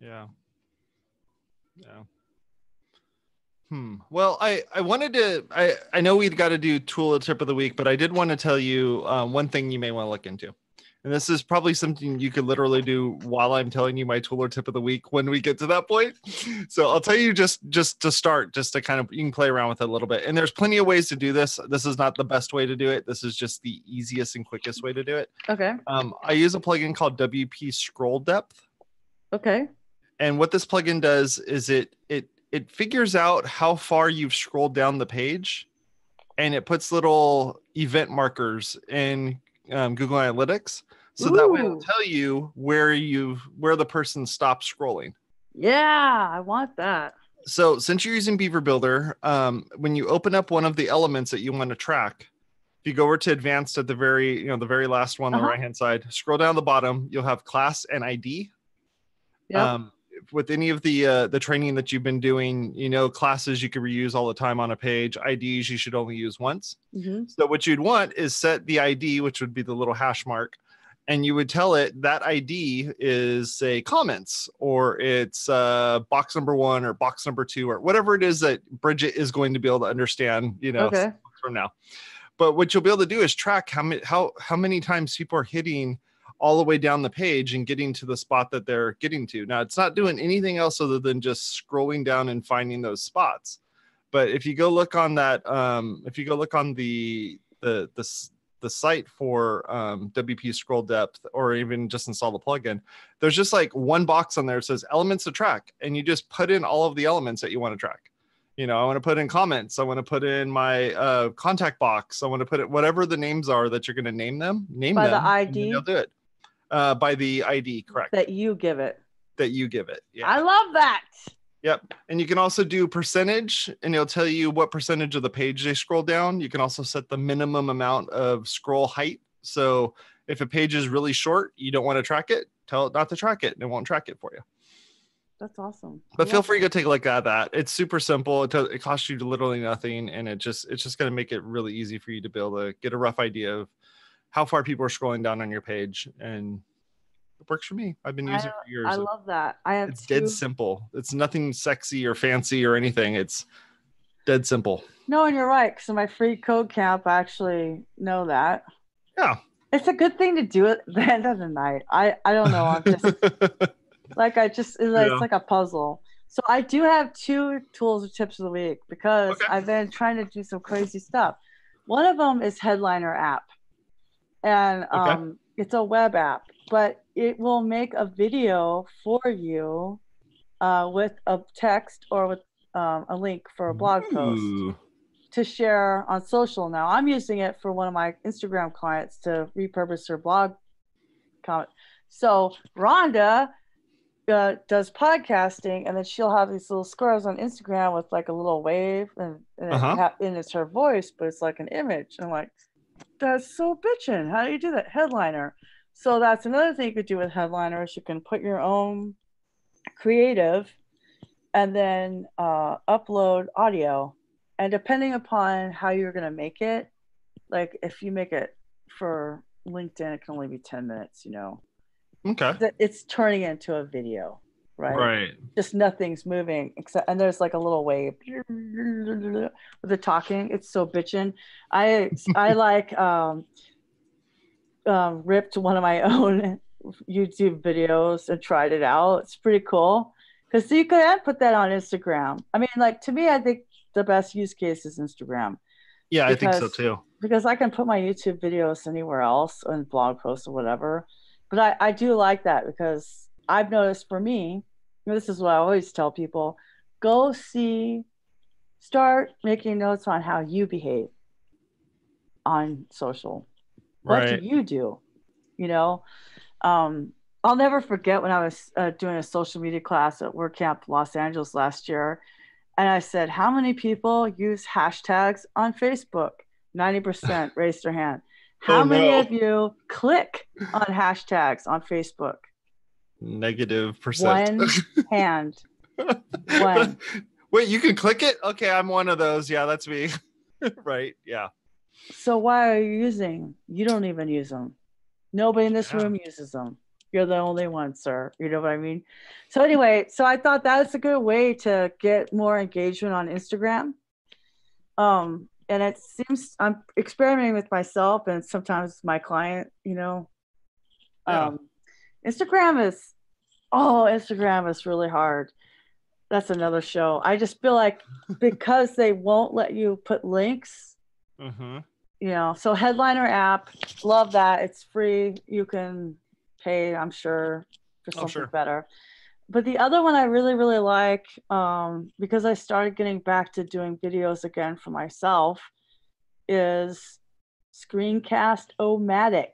Yeah. Yeah. Hmm. Well, I I wanted to I I know we'd got to do tool of tip of the week, but I did want to tell you um, one thing you may want to look into. And this is probably something you could literally do while I'm telling you my tool or tip of the week when we get to that point. *laughs* So I'll tell you just just to start, just to kind of you can play around with it a little bit. And there's plenty of ways to do this. This is not the best way to do it. This is just the easiest and quickest way to do it. Okay. Um, I use a plugin called WP Scroll Depth Okay. And what this plugin does is it it it figures out how far you've scrolled down the page and it puts little event markers in um, google analytics so that way it'll tell you where you where the person stopped scrolling Yeah, I want that. so since you're using beaver builder um, when you open up one of the elements that you want to track if you go over to advanced at the very you know the very last one on Uh-huh. the right hand side scroll down the bottom you'll have class and id Yep. um, with any of the uh, the training that you've been doing, you know, classes you could reuse all the time on a page. IDs you should only use once. hmm So what you'd want is set the ID, which would be the little hash mark, and you would tell it that ID is say comments or it's uh, box number one or box number two or whatever it is that Bridget is going to be able to understand. You know, Okay. from now. But what you'll be able to do is track how many how how many times people are hitting all the way down the page and getting to the spot that they're getting to. Now it's not doing anything else other than just scrolling down and finding those spots. But if you go look on that, um, if you go look on the the the the site for um, WP Scroll Depth, or even just install the plugin, there's just like one box on there that says elements to track, and you just put in all of the elements that you want to track. You know, I want to put in comments. I want to put in my uh, contact box. I want to put it whatever the names are that you're going to name them. Name By the them. and then ID? They'll do it uh, by the ID, correct? that you give it. that you give it. Yeah. I love that. Yep. And you can also do percentage and it'll tell you what percentage of the page they scroll down. You can also set the minimum amount of scroll height. So if a page is really short, you don't want to track it, tell it not to track it and it won't track it for you. That's awesome. But feel free to go take a look at that. It's super simple. It, does, it costs you literally nothing and it just it's just going to make it really easy for you to be able to get a rough idea of how far people are scrolling down on your page and it works for me. I've been using it for years. I love that. I have it's two. dead simple. It's nothing sexy or fancy or anything. It's dead simple. No, and you're right. Because my free code camp, I actually know that. Yeah. It's a good thing to do at *laughs* the end of the night. I I don't know. I'm just *laughs* like I just it's like, Yeah. it's like a puzzle. So I do have two tools or tips of the week because Okay. I've been trying to do some crazy stuff. One of them is Headliner app, and Okay. um, it's a web app, but it will make a video for you uh, with a text or with um, a link for a blog post to share on social now. I'm using it for one of my Instagram clients to repurpose her blog comment. So Rhonda uh, does podcasting, and then she'll have these little squares on Instagram with like a little wave, and, and, Uh-huh. ha- and it's her voice, but it's like an image. I'm like, that's so bitchin'. How do you do that? Headliner. So that's another thing you could do with Headliner is you can put your own creative and then uh, upload audio. And depending upon how you're going to make it, like if you make it for LinkedIn, it can only be 10 minutes, you know, Okay. it's turning into a video, right? Right. Just nothing's moving except, and there's like a little wave with the talking. It's so bitchin'. I, I *laughs* like, um, um, ripped one of my *laughs* own YouTube videos and tried it out. It's pretty cool because you could put that on Instagram. I mean, like to me, I think the best use case is Instagram Yeah, I think so too. because I can put my YouTube videos anywhere else on blog posts or whatever. But I, I do like that because I've noticed for me, and this is what I always tell people go see, start making notes on how you behave on social. What Right. do you do? You know, um, I'll never forget when I was uh, doing a social media class at WordCamp Los Angeles last year. And I said, How many people use hashtags on Facebook? 90% *laughs* raised their hand. How Oh, many of you click on hashtags on Facebook? Negative percent. One *laughs* hand. One. Wait, you can click it? Okay, I'm one of those. Yeah, that's me. *laughs* right. Yeah. So why are you using? You don't even use them. Nobody in this Yeah. room uses them. You're the only one, sir. You know what I mean? So anyway, so I thought that's a good way to get more engagement on Instagram. Um, and it seems I'm experimenting with myself and sometimes my client, you know. Yeah. Instagram is oh, Instagram is really hard. That's another show. I just feel like *laughs* because they won't let you put links Mm-hmm. you know so headliner app love that it's free you can pay i'm sure for Oh, something sure. better but the other one i really really like um, because i started getting back to doing videos again for myself is screencast omatic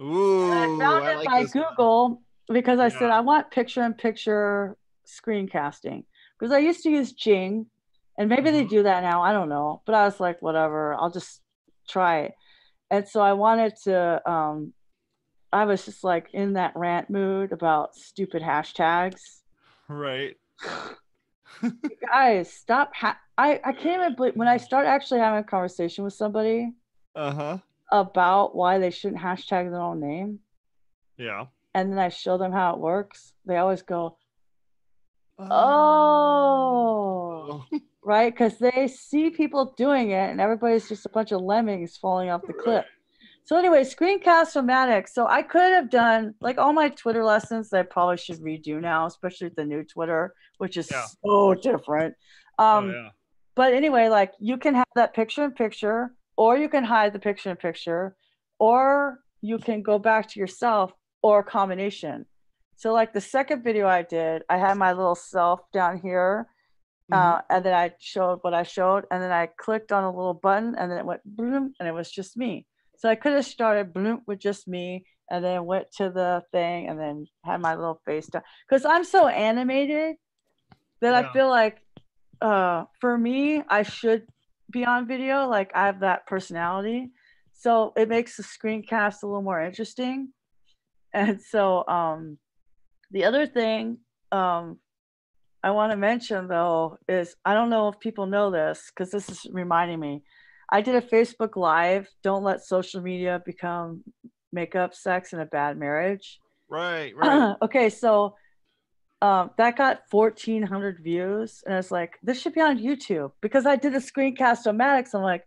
Ooh, and i found I it like by this one. google because i said i want picture in picture screencasting because i used to use jing and maybe they Mhm. do that now i don't know but i was like whatever i'll just try it and so i wanted to um i was just like in that rant mood about stupid hashtags Right. *sighs* guys stop ha- i i can't even believe when i start actually having a conversation with somebody Uh-huh. About why they shouldn't hashtag their own name Yeah. and then i show them how it works they always go oh right? Because they see people doing it, and everybody's just a bunch of lemmings falling off the cliff. So anyway, screencast-o-matic. So I could have done like all my Twitter lessons that I probably should redo now, especially with the new Twitter, which is Yeah. so different. Um, oh, yeah. But anyway, like you can have that picture in picture or you can hide the picture in picture, or you can go back to yourself, or a combination. So, like the second video I did, I had my little self down here, uh, and then I showed what I showed, and then I clicked on a little button, and then it went boom, and it was just me. So I could have started bloom with just me, and then went to the thing, and then had my little face down. Because I'm so animated that Yeah. I feel like, uh, for me, I should be on video. Like I have that personality, so it makes the screencast a little more interesting. And so, um, the other thing, um, I want to mention though is I don't know if people know this because this is reminding me. I did a Facebook Live. Don't let social media become makeup, sex, and a bad marriage. Right, right. *clears throat* okay, so um, that got 1,400 views, and I was like, this should be on YouTube because I did a screencast on Maddox. I'm like,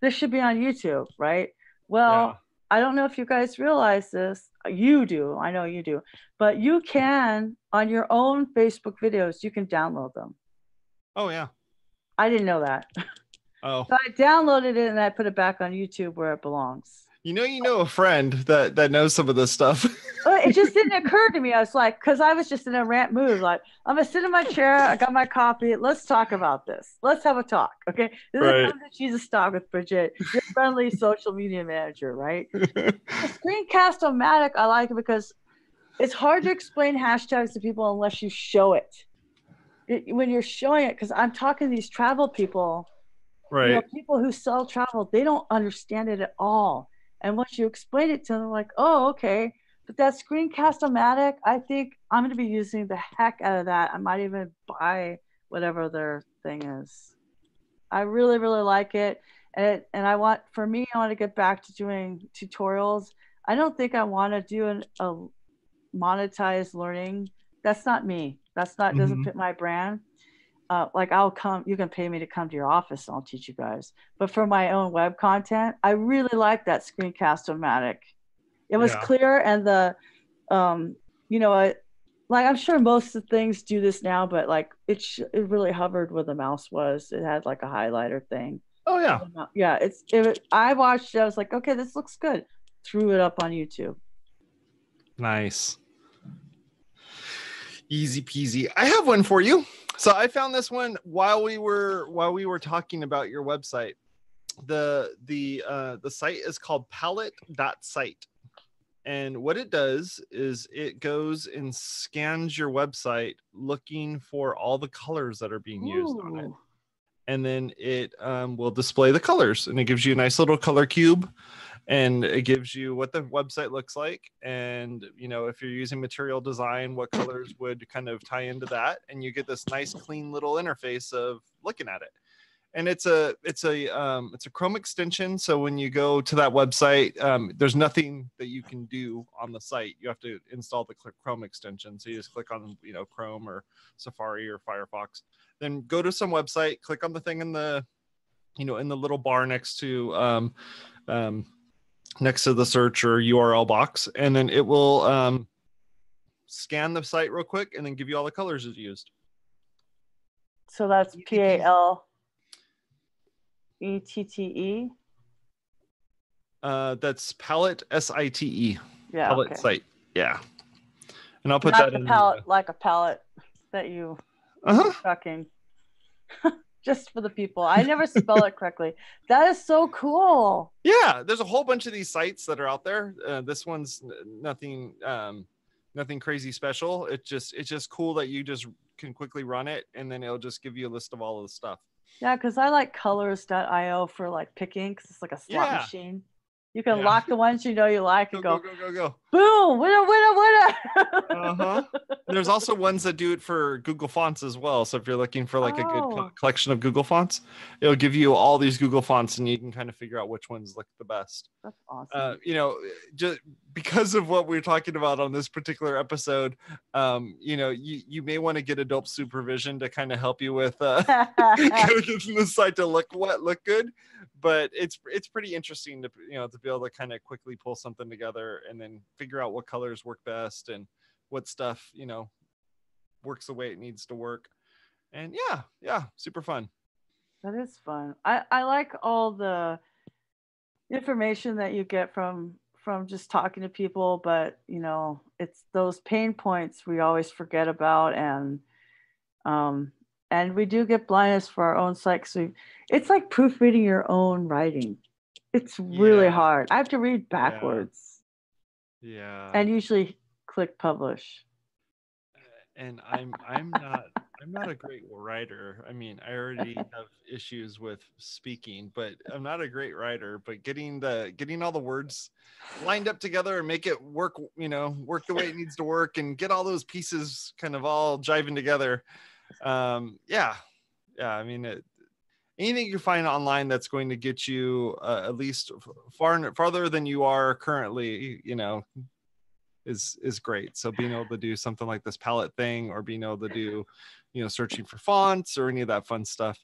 this should be on YouTube, right? Well, Yeah. I don't know if you guys realize this. You do. I know you do. But you can, on your own Facebook videos, you can download them. Oh yeah. I didn't know that. Oh, *laughs* So I downloaded it and I put it back on YouTube where it belongs. You know, you know a friend that that knows some of this stuff. *laughs* It just didn't occur to me. I was like, because I was just in a rant mood. Like, I'm gonna sit in my chair. I got my coffee. Let's talk about this. Let's have a talk. Okay. This Right. is Come to Jesus Talk with Bridget, your friendly *laughs* social media manager, right? Screencast-O-Matic, I like it because it's hard to explain hashtags to people unless you show it. It- when you're showing it, because I'm talking to these travel people, you know, right. people who sell travel, they don't understand it at all. And once you explain it to them, like, oh, okay. But that Screencast-O-Matic, I think I'm going to be using the heck out of that. I might even buy whatever their thing is. I really, really like it. And, it, and I want, for me, I want to get back to doing tutorials. I don't think I want to do an, a monetized learning. That's not me. That's not, doesn't Mhm. fit my brand uh, like I'll come, you can pay me to come to your office and I'll teach you guys. But for my own web content, I really like that Screencast-O-Matic. It was Yeah. clear and the, um, you know, I, like I'm sure most of the things do this now, but like it, sh- it really hovered where the mouse was. It had like a highlighter thing. Oh yeah. Yeah, it's. It, I watched. it, I was like, okay, this looks good. Threw it up on YouTube. Nice. Easy peasy. I have one for you. So I found this one while we were while we were talking about your website. The the uh the site is called palette.site. And what it does is it goes and scans your website looking for all the colors that are being used on it. And then it um, will display the colors and it gives you a nice little color cube and it gives you what the website looks like and you know if you're using material design what colors would kind of tie into that and you get this nice clean little interface of looking at it. And it's a it's a um, it's a chrome extension so when you go to that website um, there's nothing that you can do on the site. You have to install the chrome extension so you just click on you know chrome or safari or firefox. Then go to some website click on the thing in the you know in the little bar next to um, um, next to the search or url box and then it will um, scan the site real quick and then give you all the colors it's used So that's P A L E T T E. uh, that's palette s-i-t-e Yeah. palette okay. site yeah and i'll put Not that the in palette, like a palette that you uh-huh. fucking. *laughs* Just for the people, I never spell it correctly. That is so cool. yeah there's a whole bunch of these sites that are out there uh, this one's nothing um, nothing crazy special It just it's just cool that you just can quickly run it and then it'll just give you a list of all of the stuff Yeah, because I like colors.io for like picking because it's like a slot Yeah. machine. You can Yeah. lock the ones you know you like go and go go, go go go boom, winner, winner, winner. uh-huh there's also ones that do it for google fonts as well so if you're looking for like a good co- Oh. collection of google fonts it'll give you all these google fonts and you can kind of figure out which ones look the best That's awesome. uh, you know, just because of what we're talking about on this particular episode, um, you know, you, you may want to get adult supervision to kind of help you with uh, *laughs* the site to look what look good. But it's it's pretty interesting to you know to be able to kind of quickly pull something together and then figure out what colors work best and what stuff you know works the way it needs to work. And yeah, yeah, super fun. That is fun. I, I like all the information that you get from from just talking to people, but you know, it's those pain points we always forget about and um and we do get blindness for our own sake. So it's like proofreading your own writing. It's really Yeah. hard. I have to read backwards Yeah. and usually click publish. and I'm I'm not I'm not a great writer. I mean, I already *laughs* have issues with speaking, but I'm not a great writer. But getting the getting all the words lined up together and make it work, you know, work the way it needs to work, and get all those pieces kind of all jiving together. Um, yeah, yeah. I mean, it, anything you find online that's going to get you uh, at least far farther than you are currently, you know, is is great. So being able to do something like this palette thing, or being able to *laughs* do, you know, searching for fonts or any of that fun stuff,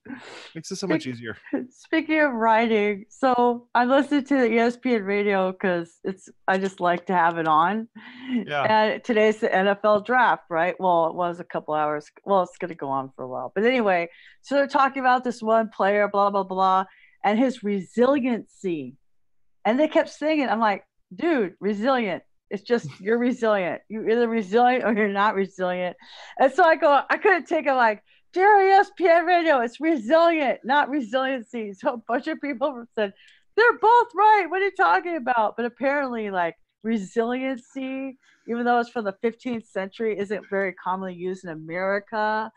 makes it so much easier. *laughs* Speaking of writing, so I listened to the ESPN radio because it's I just like to have it on. Yeah. And today's the NFL draft, right? Well, it was a couple hours. Well, it's gonna go on for a while. But anyway, so they're talking about this one player, blah blah blah, and his resiliency. And they kept singing. I'm like, dude, resilient. It's just you're resilient. You're either resilient or you're not resilient. And so I go, I couldn't take it like, dear ESPN radio, it's resilient, not resiliency. So a bunch of people said, they're both right. What are you talking about? But apparently, like resiliency, even though it's from the 15th century, isn't very commonly used in America.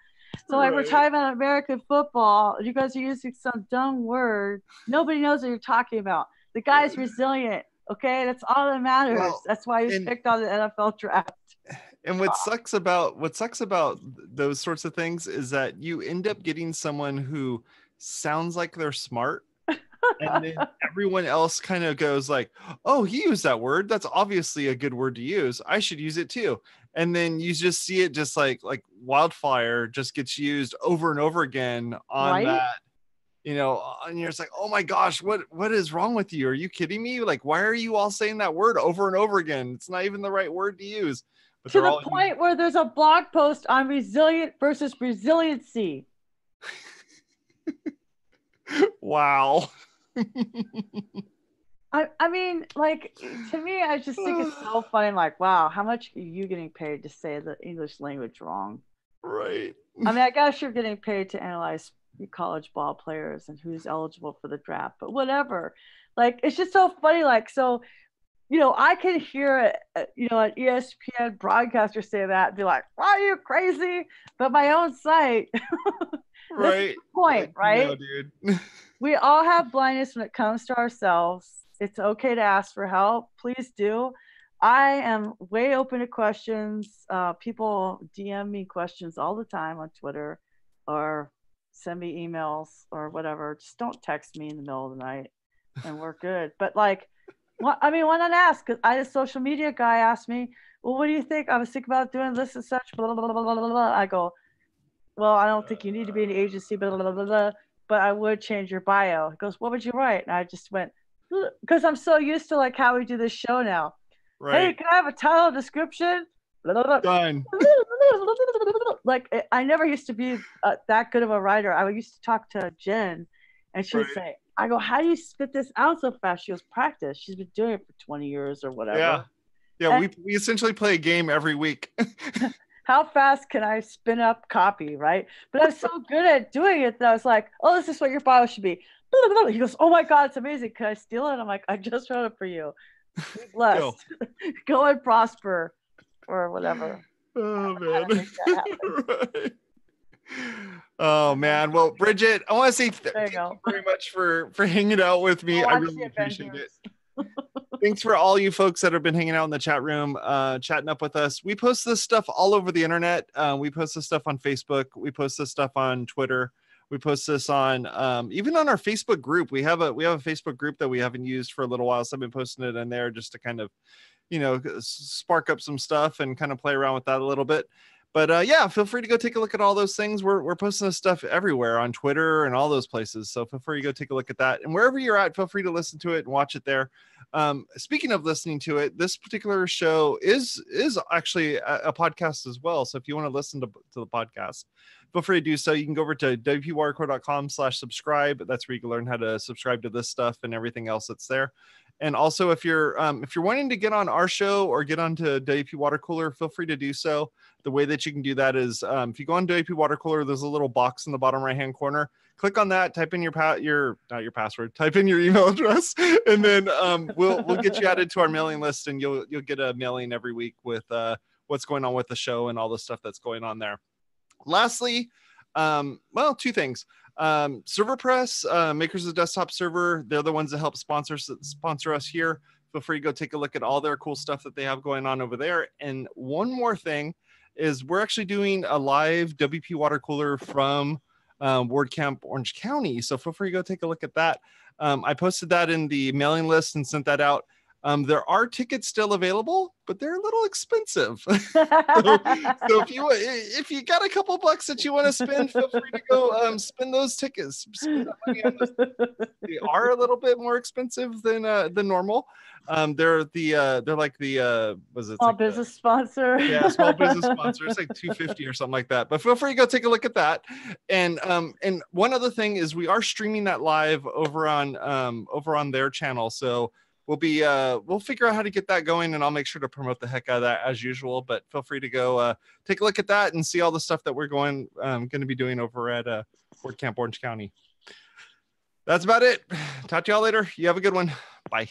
So like we're Right. talking about American football, you guys are using some dumb word. Nobody knows what you're talking about. The guy's resilient. Okay, that's all that matters. Well, that's why and- picked on the NFL draft. And what uh, sucks about what sucks about those sorts of things is that you end up getting someone who sounds like they're smart and then *laughs* everyone else kind of goes like oh he used that word that's obviously a good word to use i should use it too and then you just see it just like like wildfire just gets used over and over again on Right? that you know uh, and you're just like oh my gosh what what is wrong with you are you kidding me like why are you all saying that word over and over again it's not even the right word to use but to the point where there's a blog post on resilient versus resiliency. *laughs* wow I, I mean, like to me, I just think it's so *sighs* funny. Like, wow, how much are you getting paid to say the English language wrong? right I mean, I *laughs* guess you're getting paid to analyze college ball players and who's eligible for the draft, but whatever. Like, it's just so funny. Like, so, you know, I can hear, uh, you know, an ESPN broadcaster say that and be like, "Why are you crazy? But my own site, *laughs* right point, Like, right? no, dude *laughs* we all have blindness when it comes to ourselves. It's okay to ask for help. Please do. I am way open to questions. Uh, people DM me questions all the time on Twitter or send me emails or whatever. Just don't text me in the middle of the night and we're good. But like, what, I mean, why not ask? Because I had a social media guy asked me, well, what do you think? I was thinking about doing this and such, blah, blah, blah, blah, blah, blah. I go, well, I don't think you need to be an agency, blah, blah, blah, blah, blah but I would change your bio. He goes, What would you write? And I just went, Because I'm so used to like how we do this show now. Right. Hey, can I have a title description? Done like I- never used to be uh, that good of a writer. I used to talk to Jen, and she would Right. say, "I go, how do you spit this out so fast?" She goes, "Practice." She's been doing it for 20 years or whatever. yeah yeah And- we, we essentially play a game every week *laughs* how fast can I spin up copy, right? But I'm so good at doing it that I was like, oh, this is what your bio should be. He goes, oh my God, it's amazing. Can I steal it? I'm like, I just wrote it for you. Be *laughs* blessed. *laughs* Go and prosper or whatever. oh man. *laughs* Right. oh man. Well bridget i want to say th- thank you you very much for for hanging out with me. Go i really appreciate it. *laughs* Thanks for all you folks that have been hanging out in the chat room uh chatting up with us. We post this stuff all over the internet. Uh, we post this stuff on facebook. We post this stuff on twitter. We post this on um, even on our facebook group. We have a we have a facebook group that we haven't used for a little while so i've been posting it in there just to kind of you know spark up some stuff and kind of play around with that a little bit. But uh, yeah feel free to go take a look at all those things. We're, we're posting this stuff everywhere on twitter and all those places so feel free to go take a look at that. And wherever you're at feel free to listen to it and watch it there. Um, speaking of listening to it this particular show is is actually a, a podcast as well. So if you want to listen to, to the podcast feel free to do so. You can go over to wpwatercooler.com slash subscribe. That's where you can learn how to subscribe to this stuff and everything else that's there. And also, if you're um, if you're wanting to get on our show or get onto WP Water Cooler, feel free to do so. The way that you can do that is um, if you go on WP Water Cooler, there's a little box in the bottom right hand corner. Click on that, type in your pa- your not your password, type in your email *laughs* address, and then um, we'll we'll get you added to our mailing list, and you'll you'll get a mailing every week with uh, what's going on with the show and all the stuff that's going on there. Lastly, um, well, two things. Um, ServerPress, uh, makers of DesktopServer, they're the ones that help sponsor sponsor us here. Feel free to go take a look at all their cool stuff that they have going on over there. And one more thing is we're actually doing a live WPwatercooler from um, WordCamp Orange County. So feel free to go take a look at that. Um, I posted that in the mailing list and sent that out. Um, there are tickets still available, but they're a little expensive. *laughs* *laughs* so, so, if you if you got a couple bucks that you want to spend, feel free to go um, spend those tickets. Spend those. They are a little bit more expensive than uh, than normal. Um, they're the uh, they're like the uh, was it small like business the, sponsor? Yeah, small business *laughs* sponsor. It's like two fifty or something like that. But feel free to go take a look at that. And um, and one other thing is we are streaming that live over on um over on their channel. So we'll be uh, we'll figure out how to get that going and i'll make sure to promote the heck out of that as usual but feel free to go uh, take a look at that and see all the stuff that we're going um, going to be doing over at uh, WordCamp orange county. That's about it. *sighs* Talk to y'all later. You have a good one. Bye